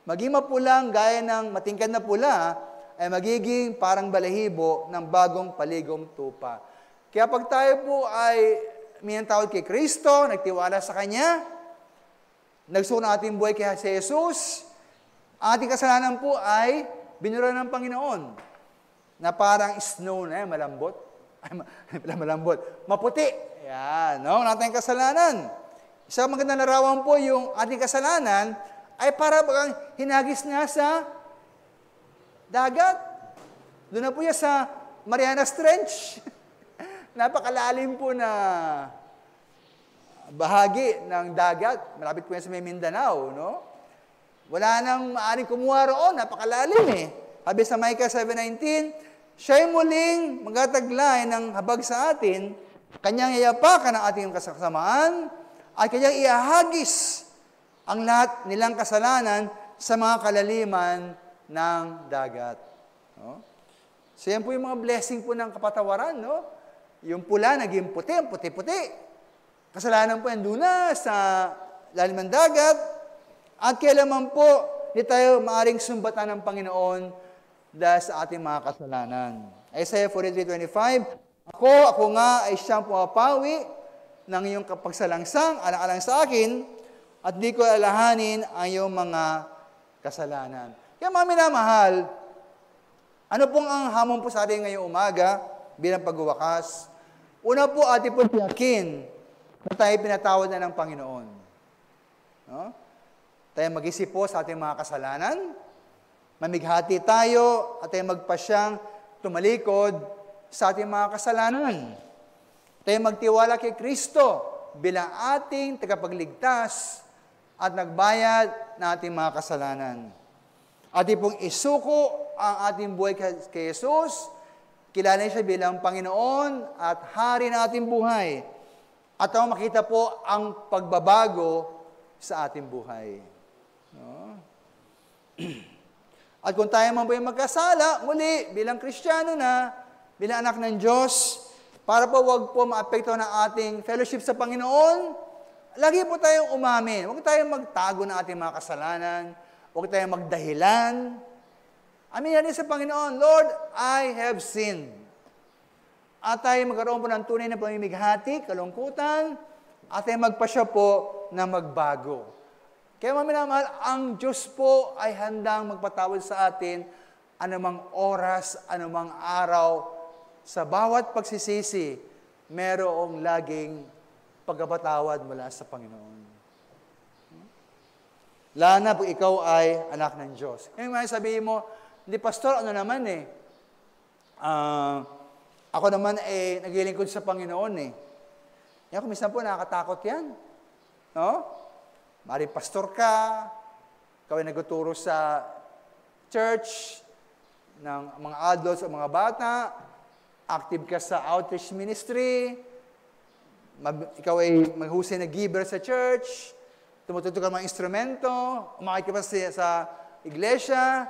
Maging mapulang gaya ng matingkad na pula, ay magiging parang balahibo ng bagong paligong tupa. Kaya pag tayo po ay minantawad kay Kristo, nagtiwala sa Kanya, nagsuko ng ating buhay kay Jesus, ang ating kasalanan po ay binura ng Panginoon na parang snow na yan, malambot. Ay, malambot. Maputi. Yan, no? Tayong kasalanan. Isang magandang larawan po yung ating kasalanan ay para bagang hinagis na sa dagat. Doon na po yan sa Marianas Trench. Napakalalim po na bahagi ng dagat. Malapit po yan sa may Mindanao, no? Wala nang maaaring kumuha roon. Napakalalim eh. Sabi sa Micah 7.19, Siya'y muling magataglay ng habag sa atin, kanyang yayapakan ang ating kasamaan, at kanyang iahagis ang lahat nilang kasalanan sa mga kalaliman ng dagat. No? So yan po yung mga blessing po ng kapatawaran. No? Yung pula naging puti, puti-puti. Kasalanan po doon na sa lalim ng dagat. At kailanman po, hindi tayo maaring sumbatan ng Panginoon dahil sa ating mga kasalanan. Isaiah 43.25, Ako, ako nga ay siyang pumapawi ng iyong kapagsalangsang, alang-alang sa akin, at di ko alahanin ang iyong mga kasalanan. Kaya mga minamahal, ano pong ang hamon po sa atin ngayong umaga bilang pagwawakas? Una po, ating po tiyakin na tayo pinatawad na ng Panginoon. No? Tayo mag-isip po sa ating mga kasalanan, mamighati tayo at tayo magpasyang tumalikod sa ating mga kasalanan. Tayo magtiwala kay Kristo bilang ating tagapagligtas at nagbayad ng ating mga kasalanan. Ating pong isuko ang ating buhay kay Jesus, kilala siya bilang Panginoon at Hari ng ating buhay. At ang makita po ang pagbabago sa ating buhay. At kung tayo man yung magkasala, muli, bilang Kristiyano na, bilang anak ng Diyos, para po wag po maapekto ng ating fellowship sa Panginoon, lagi po tayong umamin. Huwag tayong magtago ng ating mga kasalanan. Huwag tayong magdahilan. Amin yan sa Panginoon, Lord, I have sinned. At tayo magkaroon po ng tunay na pamimighati, kalungkutan, at tayo magpasya po na magbago. Kaya maminamahal, ang Diyos po ay handang magpatawad sa atin anumang oras, anumang araw, sa bawat pagsisisi, merong laging pagkapatawad mula sa Panginoon. Lalo na pag ikaw ay anak ng Diyos. Ngayon may sabihin mo, hindi pastor, ano naman eh, ah, ako naman eh, naglilingkod sa Panginoon eh. Yan, kung minsan po nakakatakot yan. No? Mari pastor ka, ikaw ay nagtuturo sa church ng mga adults o mga bata, active ka sa outreach ministry, mag, ikaw ay maghusay na giver sa church, tumututo ka ng mga instrumento, umakit ka pa sa, sa iglesia,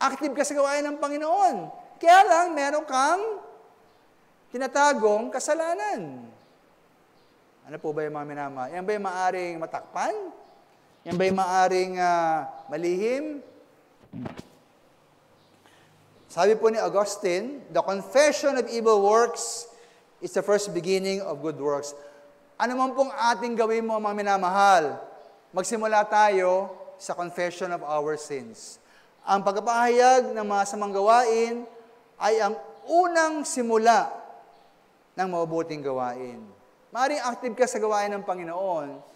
active ka sa gawain ng Panginoon. Kaya lang, meron kang tinatagong kasalanan. Ano po ba yung mga minama? Yan ba yung maaring matakpan? Yan ba yung maaring ah, malihim? Sabi po ni Augustine, the confession of evil works is the first beginning of good works. Ano man pong ating gawin mo, mga minamahal, magsimula tayo sa confession of our sins. Ang pagpapahayag ng mga samang gawain ay ang unang simula ng mabubuting gawain. Maring active ka sa gawain ng Panginoon,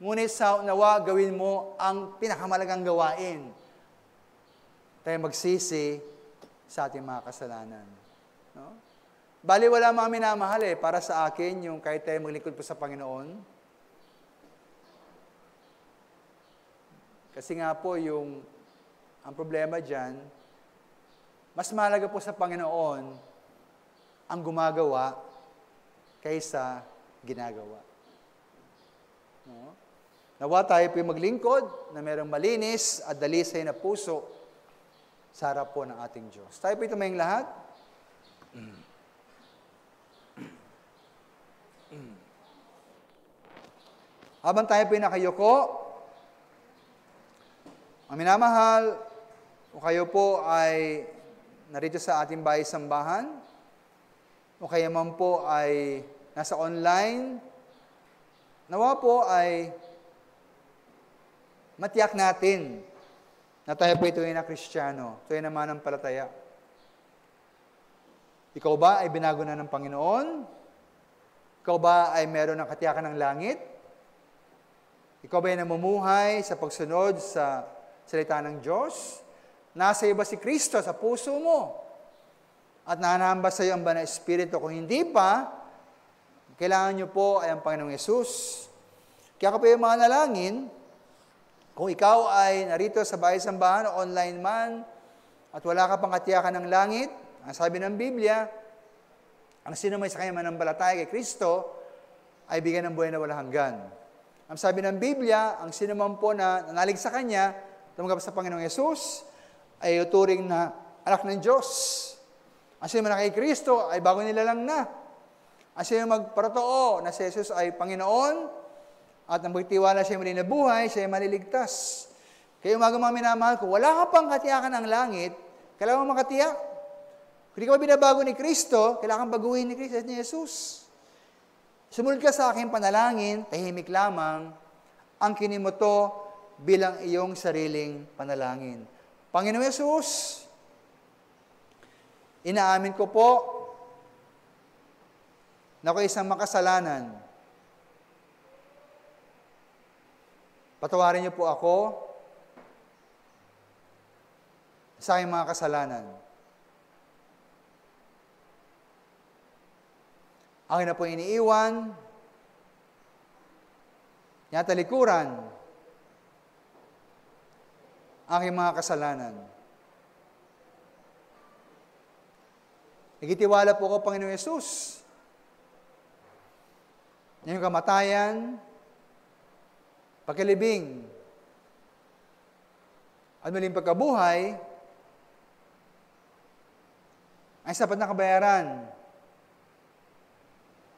ngunit sa nawa gawin mo ang pinakamalagang gawain. Tayo magsisi sa ating mga kasalanan. No? Bali, wala mga minamahal eh. Para sa akin, yung kahit tayo maglingkod po sa Panginoon. Kasi nga po, yung, ang problema dyan, mas mahalaga po sa Panginoon ang gumagawa kaysa ginagawa. No? Nawa tayo po yung maglingkod na merong malinis at dalisay na puso sa harap po ng ating Diyos. Tayo po ito maying lahat. Habang tayo po nakayuko, ang minamahal, o kayo po ay narito sa ating bahay sambahan, o kaya man po ay nasa online, nawa po ay matiyak natin na tayo po ito na Kristiyano, ito naman ang palataya. Ikaw ba ay binago na ng Panginoon? Ikaw ba ay meron ng katiyakan ng langit? Ikaw ba ay namumuhay sa pagsunod sa salita ng Diyos? Nasa iyo ba si Kristo sa puso mo? At nanahamba sa iyo ang banal na Espiritu? Kung hindi pa, kailangan niyo po ay ang Panginoong Yesus. Kaya ka po yung mga nalangin, kung ikaw ay narito sa bahay sambahan o online man, at wala ka pang katiyakan ng langit, ang sabi ng Biblia, ang sino may sa kanya manambalataya kay Kristo, ay bigyan ng buhay na walang hanggan. Ang sabi ng Biblia, ang sino man po na nanalig sa Kanya, tumanggap sa Panginoong Yesus, ay uturing na anak ng Diyos. Ang sino man na kay Kristo, ay bago nilalang na. Ang sino magparatoo na si Jesus ay Panginoon, at nang magtiwala siya muli na buhay, ay maliligtas. Kaya umaga mga minamahal ko, wala ka pang katiyakan ng langit, kailangan mo makatiyak. Kung di ka ba binabago ni Kristo, kailangan baguhin ni Kristo at ni Jesus. Sumunod ka sa aking panalangin, tahimik lamang, ang kinimoto bilang iyong sariling panalangin. Panginoon Yesus, inaamin ko po na ako isang makasalanan. Patawarin niyo po ako sa aking mga kasalanan. Akin na po iniiwan, yatalikuran, aking mga kasalanan. Nagitiwala po ko, Panginoon Yesus, na yung kamatayan, pagkalibing, at muling pagkabuhay, ay sapat na kabayaran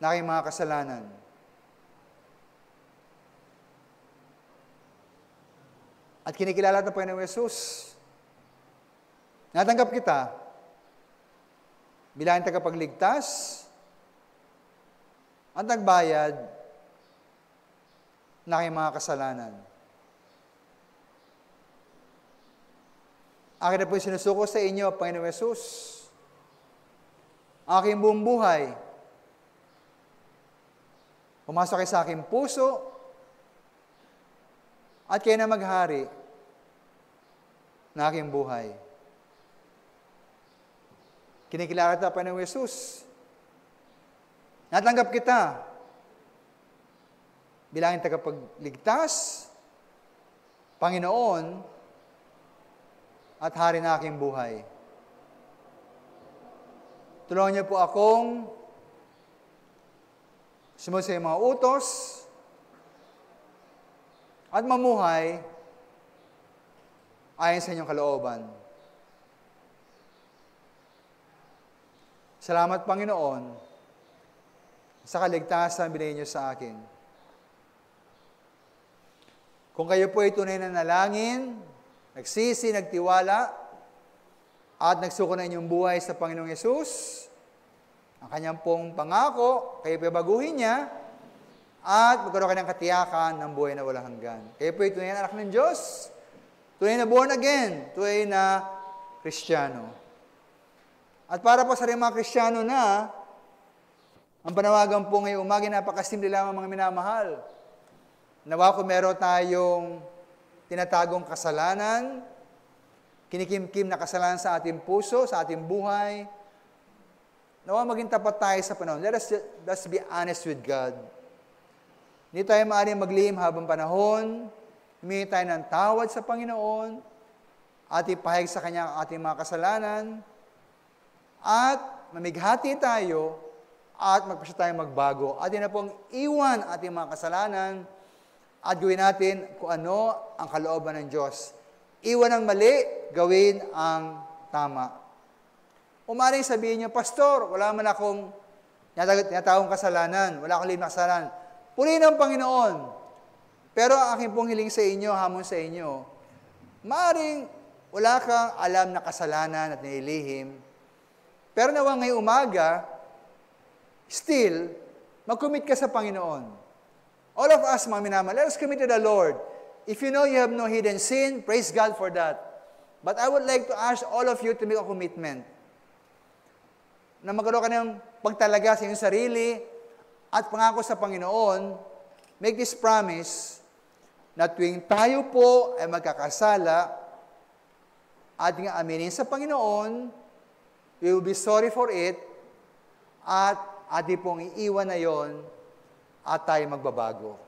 na aking mga kasalanan. At kinikilala ng Panginoong Yesus. Natanggap kita bilang tagapagligtas at nagbayad na aking mga kasalanan. Akin na po sinusuko sa inyo, Panginoong Yesus. Aking buong buhay. Pumasok kayo sa aking puso at kayo na maghari na aking buhay. Kinikilala kita, Panginoong Yesus. Natanggap kita bilang tagapagligtas, Panginoon, at hari na aking buhay. Tulungan niyo po akong sumunod sa mga utos at mamuhay ayon sa inyong kalooban. Salamat, Panginoon, sa kaligtasan binigay niyo sa akin. Kung kayo po ay tunay na nalangin, nagsisi, nagtiwala, at nagsuko na inyong buhay sa Panginoong Yesus, ang kanyang pong pangako, kayo po baguhin niya, at magkaroon kayo ng katiyakan ng buhay na walang hanggan. Kayo po ay tunay na anak ng Diyos, tunay na born again, tunay na Kristiyano. At para po sa rin mga Kristiyano na, ang panawagan po ngayong umaga, napakasimple lamang mga minamahal. Nawa ko meron tayong tinatagong kasalanan, kinikimkim na kasalanan sa ating puso, sa ating buhay. Nawa maging tapat tayo sa panahon. Let us, let's be honest with God. Hindi tayo maaaring maglihim habang panahon. Humingi tayo ng tawad sa Panginoon at ipahig sa Kanya ang ating mga kasalanan. At mamighati tayo at magpasya tayo magbago. At yun na pong iwan ating mga kasalanan at gawin natin kung ano ang kalooban ng Diyos. Iwan ang mali, gawin ang tama. Umaring sabihin niyo, Pastor, wala man akong tinatawang kasalanan, wala akong lim na kasalanan. Purihin ang Panginoon. Pero ang aking pong hiling sa inyo, hamon sa inyo, maring wala kang alam na kasalanan at nililihim, pero nawa ngayong umaga, still, mag-commit ka sa Panginoon. All of us, mga minamahal, let us commit to the Lord. If you know you have no hidden sin, praise God for that. But I would like to ask all of you to make a commitment na magkaroon ka ng pagtalaga sa iyong sarili at pangako sa Panginoon, make this promise na tuwing tayo po ay magkakasala, ating aminin sa Panginoon, we will be sorry for it, at ating pong iiwan na yon at tayo magbabago.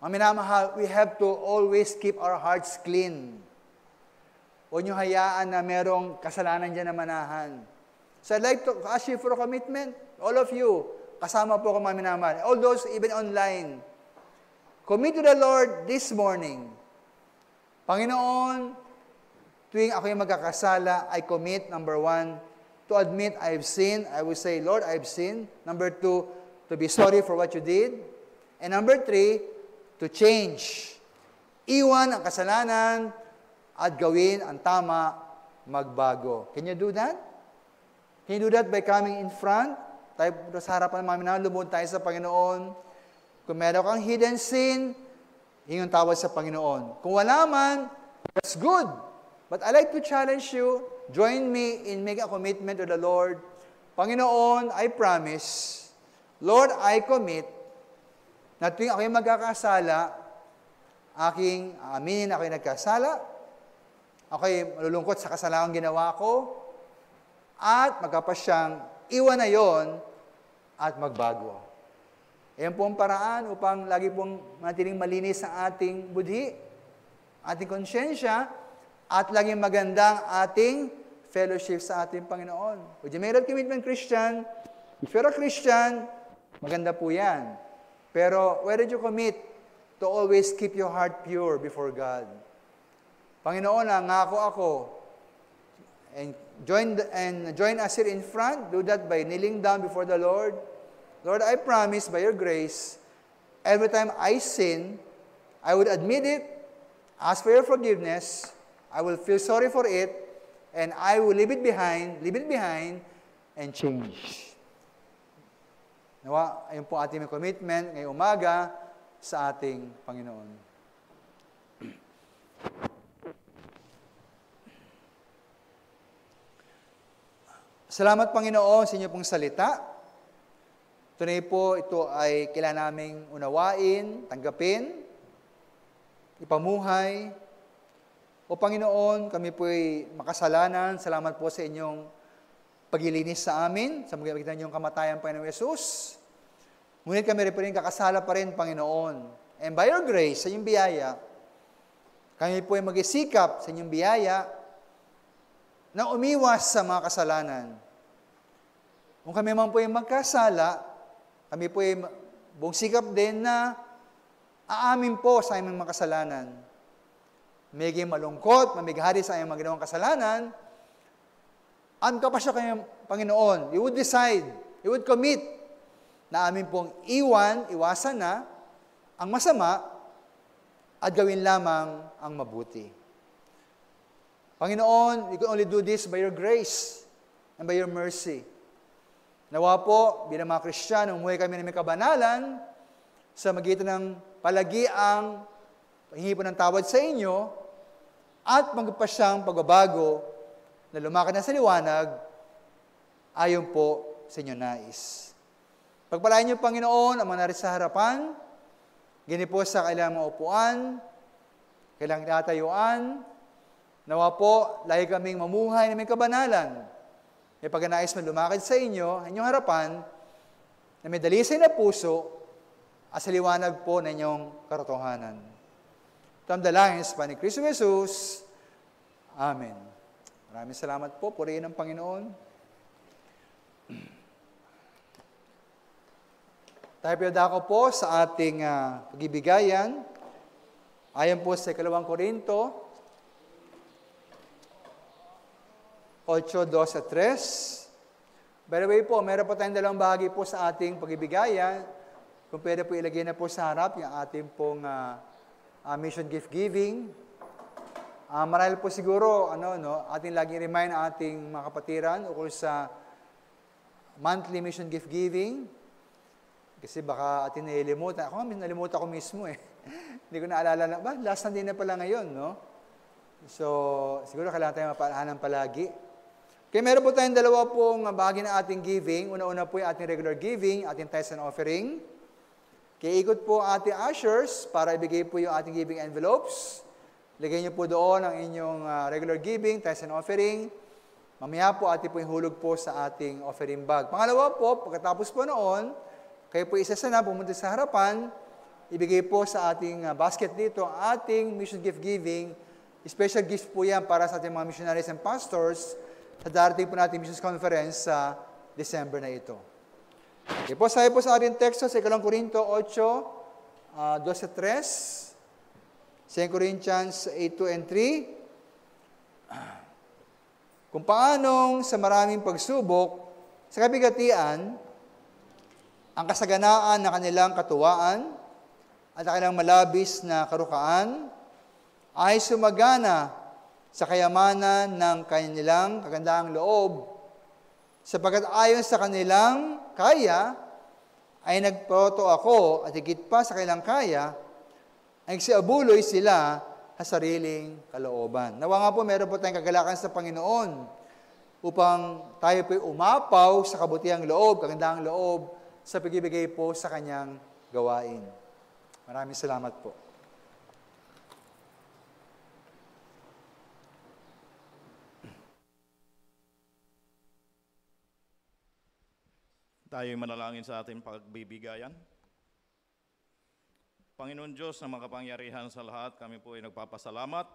Mga minamahal, we have to always keep our hearts clean. Huwag niyo hayaan na merong kasalanan dyan na manahan. So I'd like to ask you for a commitment. All of you, kasama po ako mga minamahal. All those even online. Commit to the Lord this morning. Panginoon, tuwing ako yung magkakasala, I commit, number one, to admit I've sinned. I will say, Lord, I've sinned. Number two, to be sorry for what you did. And number three, to change. Iwan ang kasalanan at gawin ang tama, magbago. Can you do that? Can you do that by coming in front? Tayo sa harapan ng mga tayo sa Panginoon. Kung meron kang hidden sin, hingong tawad sa Panginoon. Kung wala man, that's good. But I like to challenge you, join me in making a commitment to the Lord. Panginoon, I promise, Lord, I commit na tuwing ako'y magkakasala, aking aminin ako'y nagkasala, ako'y malulungkot sa kasalanan ginawa ko, at magkapasyang iwan na yon at magbago. Ayan po ang paraan upang lagi pong manatiling malinis ang ating budhi, ating konsyensya, at laging magandang ating fellowship sa ating Panginoon. Would you make that commitment, Christian? If you're a Christian, maganda po yan. Pero where did you commit to always keep your heart pure before God? Panginoon, nangako ako. And join, the, and join us here in front. Do that by kneeling down before the Lord. Lord, I promise by your grace, every time I sin, I would admit it, ask for your forgiveness, I will feel sorry for it, and I will leave it behind, leave it behind, and change. Nawa, ayun po ating commitment ngayong umaga sa ating Panginoon. Salamat Panginoon sa inyo pong salita. Tunay po, ito ay kailangan naming unawain, tanggapin, ipamuhay. O Panginoon, kami po ay makasalanan. Salamat po sa inyong pagilinis sa amin, sa magitan niyong kamatayan, Panginoon Yesus. Ngunit kami rin po rin kakasala pa rin, Panginoon. And by your grace, sa inyong biyaya, kami po ay magisikap sa inyong biyaya na umiwas sa mga kasalanan. Kung kami man po ay magkasala, kami po ay buong sikap din na aamin po sa aming mga kasalanan. Maging malungkot, mamighari sa aming mga ginawang kasalanan, ang kapasya kayong Panginoon, you would decide, you would commit na amin pong iwan, iwasan na ang masama at gawin lamang ang mabuti. Panginoon, we can only do this by your grace and by your mercy. Nawa po, bilang mga Kristiyano, umuwi kami ng may kabanalan sa magitan ng palagiang paghingi po ng tawad sa inyo at magpasyang pagbabago na lumakad na sa liwanag ayon po sa inyo nais. Pagpalain niyo, Panginoon, ang mga narin sa harapan, gini po sa kailangang mga upuan, kailangang tatayuan, nawa po, lagi kaming mamuhay na may kabanalan. May pagkanais man lumakad sa inyo, inyong harapan, na may dalisay na puso, at sa liwanag po ng inyong katotohanan. Ito ang dalangin sa Panig Kristo Jesus. Amen. Maraming salamat po. Purihin ang Panginoon. Tayo pinadako po sa ating uh, pagibigayan. Ayon po sa ikalawang Korinto, 8, 2 at 3. By the way po, meron po tayong dalawang bahagi po sa ating pagibigayan. Kung pwede po ilagay na po sa harap yung ating pong uh, uh, mission gift giving. Uh, marahil po siguro, ano, no, ating laging remind ating mga kapatiran ukol sa monthly mission gift giving. Kasi baka atin nililimutan. Ako, nalimutan ko mismo eh. Hindi ko naalala na, ba, last na din na pala ngayon, no? So, siguro kailangan tayo mapalahanan palagi. Kaya meron po tayong dalawa pong bahagi ng ating giving. Una-una po yung ating regular giving, ating tithes and offering. Kaya ikot po ating ushers para ibigay po yung ating giving envelopes. Lagay niyo po doon ang inyong uh, regular giving, tithes and offering. Mamaya po ating po hulog po sa ating offering bag. Pangalawa po, pagkatapos po noon, kayo po isa sana pumunta sa harapan, ibigay po sa ating uh, basket dito ating mission gift giving. Special gift po yan para sa ating mga missionaries and pastors sa darating po natin missions conference sa December na ito. Okay po, sabi po sa ating teksto sa ikalang Korinto 8, uh, 2 at 3, 2 Corinthians 8, 2 and 3, kung paanong sa maraming pagsubok, sa kabigatian, ang kasaganaan ng kanilang katuwaan at ang kanilang malabis na karukaan ay sumagana sa kayamanan ng kanilang kagandahang loob. Sapagkat ayon sa kanilang kaya, ay nagproto ako at higit pa sa kanilang kaya, ay nagsiabuloy sila sa sariling kalooban. Nawa nga po, meron po tayong kagalakan sa Panginoon upang tayo po'y umapaw sa kabutihang loob, kagandahang loob, sa pagibigay po sa kanyang gawain. Maraming salamat po. Tayo'y manalangin sa ating pagbibigayan. Panginoon Diyos na makapangyarihan sa lahat, kami po ay nagpapasalamat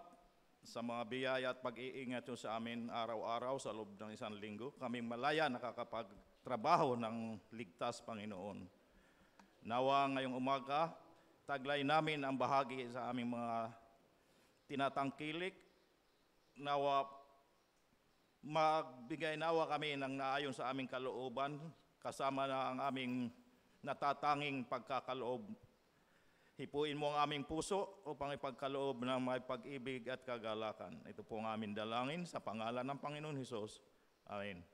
sa mga biyaya at pag-iingat nyo sa amin araw-araw sa loob ng isang linggo. Kaming malaya nakakapagtrabaho ng ligtas, Panginoon. Nawa ngayong umaga, taglay namin ang bahagi sa aming mga tinatangkilik. Nawa magbigay nawa kami ng naayon sa aming kalooban kasama na ang aming natatanging pagkakaloob. Hipuin mo ang aming puso upang ipagkaloob ng may pag-ibig at kagalakan. Ito po ang aming dalangin sa pangalan ng Panginoon Hesus. Amen.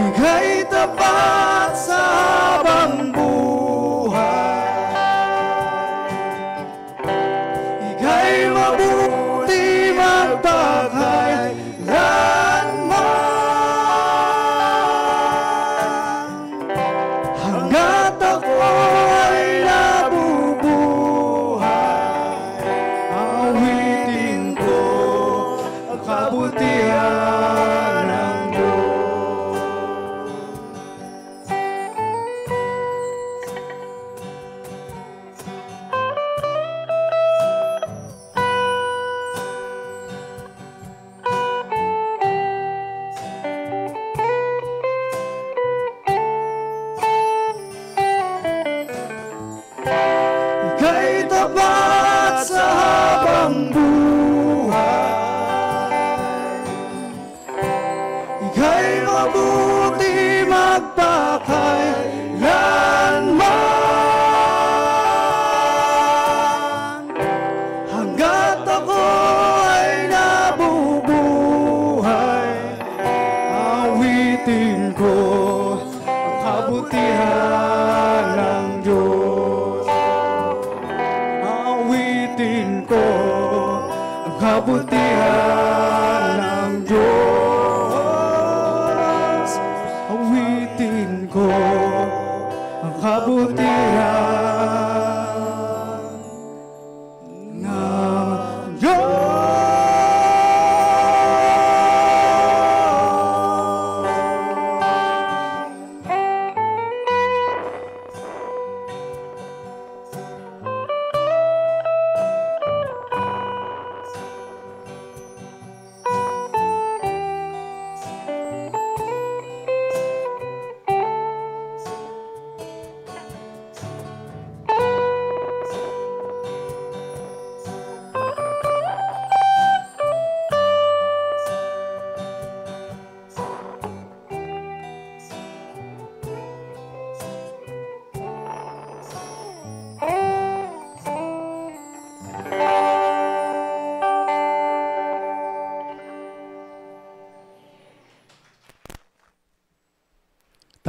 Ika'y tapat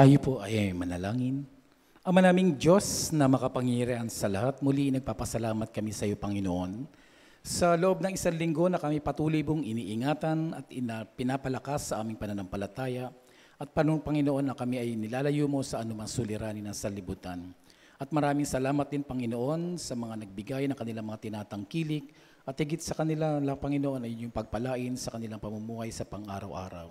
Tayo po ay manalangin. Ang manaming Diyos na makapangyarihan sa lahat, muli nagpapasalamat kami sa iyo, Panginoon. Sa loob ng isang linggo na kami patuloy pong iniingatan at ina, pinapalakas sa aming pananampalataya at panong Panginoon na kami ay nilalayo mo sa anumang suliranin ng salibutan. At maraming salamat din, Panginoon, sa mga nagbigay ng kanilang mga tinatangkilik at higit sa kanila, lang, Panginoon, ay yung pagpalain sa kanilang pamumuhay sa pang-araw-araw.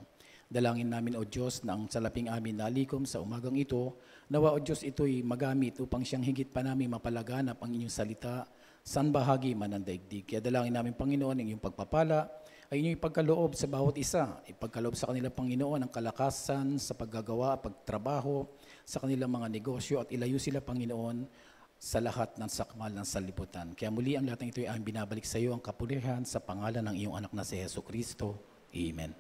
Dalangin namin, O Diyos, na ang salaping amin nalikom sa umagang ito, nawa, O Diyos, ito'y magamit upang siyang higit pa namin mapalaganap ang inyong salita, saan bahagi man ang daigdig. Kaya dalangin namin, Panginoon, ang inyong pagpapala, ay inyong ipagkaloob sa bawat isa, ipagkaloob sa kanila, Panginoon, ang kalakasan sa paggagawa, pagtrabaho, sa kanilang mga negosyo, at ilayo sila, Panginoon, sa lahat ng sakmal ng salibutan. Kaya muli ang lahat ng ito ay binabalik sa iyo ang kapulihan sa pangalan ng iyong anak na si Yesu Kristo. Amen.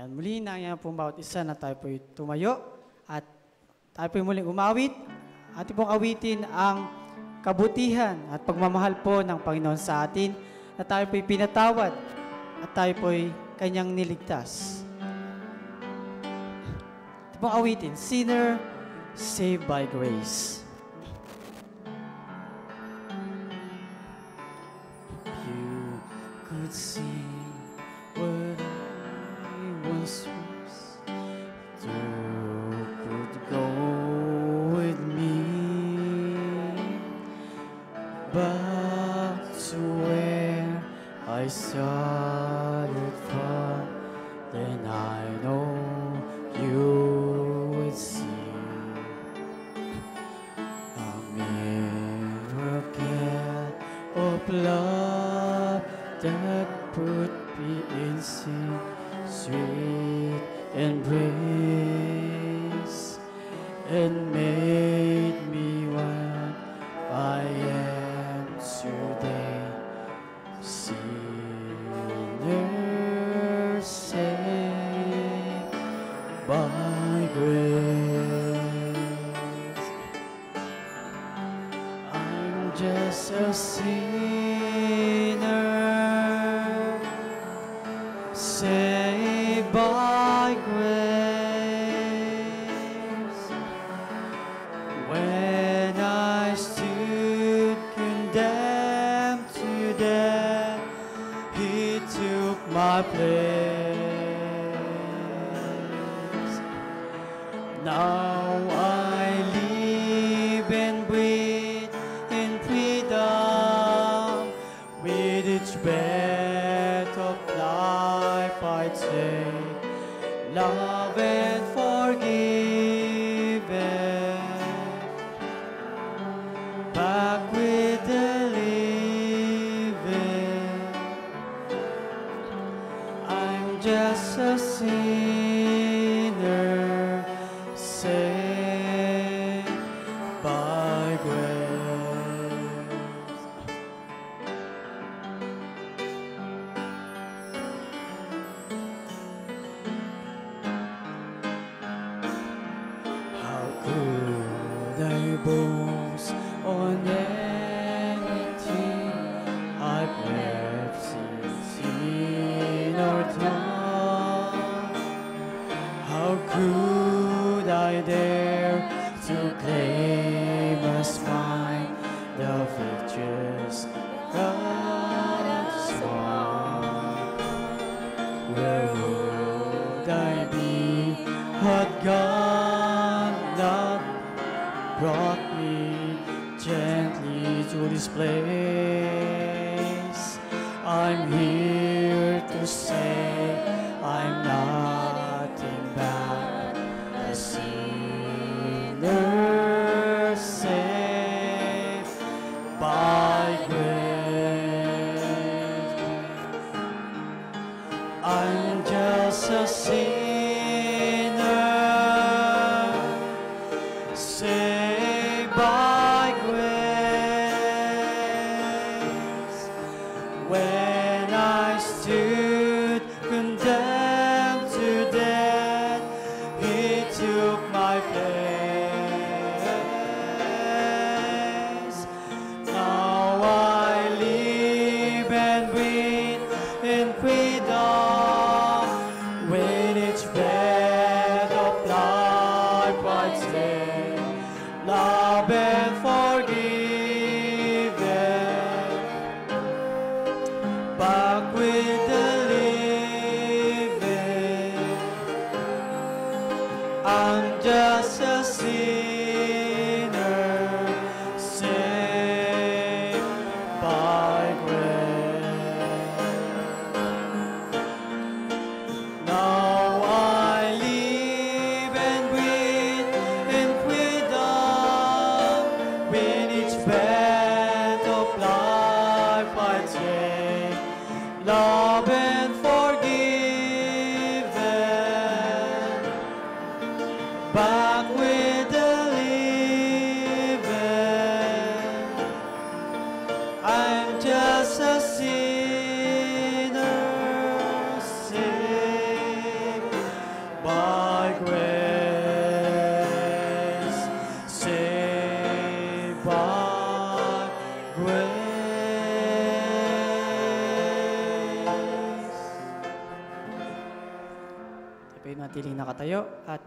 Ayan, muli na yan pong bawat isa na tayo po'y tumayo at tayo po'y muling umawit. Ating pong awitin ang kabutihan at pagmamahal po ng Panginoon sa atin na tayo po'y pinatawad at tayo po'y kanyang niligtas. Ito pong awitin, Sinner Saved by Grace.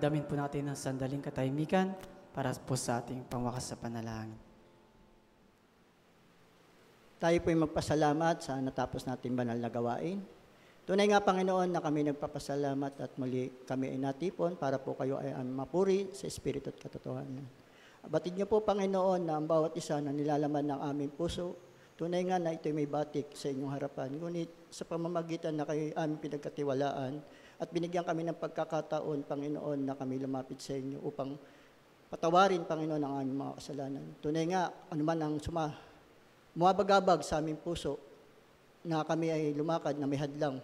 Nakatayo at damin po natin ng sandaling katahimikan para po sa ating pangwakas sa panalangin. Tayo po'y magpasalamat sa natapos natin banal na gawain. Tunay nga, Panginoon, na kami nagpapasalamat at muli kami ay natipon para po kayo ay mapuri sa Espiritu at katotohanan. Batid niyo po, Panginoon, na ang bawat isa na nilalaman ng aming puso, tunay nga na ito'y may batik sa inyong harapan. Ngunit sa pamamagitan na kayo aming pinagkatiwalaan at binigyan kami ng pagkakataon, Panginoon, na kami lumapit sa inyo upang patawarin, Panginoon, ang aming mga kasalanan. Tunay nga, anuman ang suma, Muwabagabag sa aming puso na kami ay lumakad na may hadlang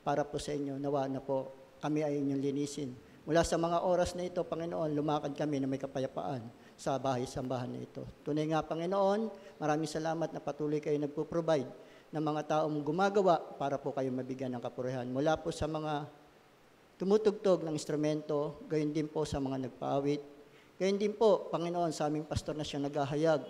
para po sa inyo. Nawa na po kami ay inyong linisin. Mula sa mga oras na ito, Panginoon, lumakad kami na may kapayapaan sa bahay-sambahan na ito. Tunay nga, Panginoon, maraming salamat na patuloy kayo nagpo-provide ng mga taong gumagawa para po kayo mabigyan ng kapurihan. Mula po sa mga tumutugtog ng instrumento, gayon din po sa mga nagpaawit, gayon din po, Panginoon, sa aming pastor na siya naghahayag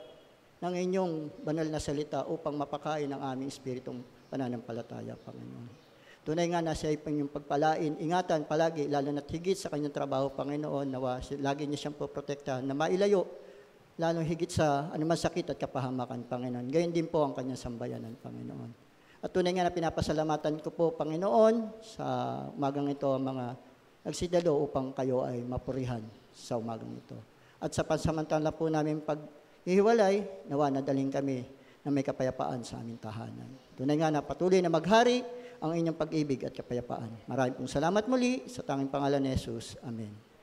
ng inyong banal na salita upang mapakain ang aming espiritong pananampalataya, Panginoon. Tunay nga na siya ay inyong pagpalain, ingatan palagi, lalo na't higit sa kanyang trabaho, Panginoon, nawa, lagi niya siyang poprotektahan, na mailayo, lalo higit sa anuman sakit at kapahamakan, Panginoon. Gayon din po ang kanyang sambayanan, Panginoon. At tunay nga na pinapasalamatan ko po, Panginoon, sa umagang ito ang mga nagsidalo upang kayo ay mapurihan sa umagang ito. At sa pansamantala po namin pag hihiwalay, nawa na daling kami na may kapayapaan sa aming tahanan. Tunay nga na patuloy na maghari ang inyong pag-ibig at kapayapaan. Maraming pong salamat muli sa tanging pangalan ni Jesus. Amen.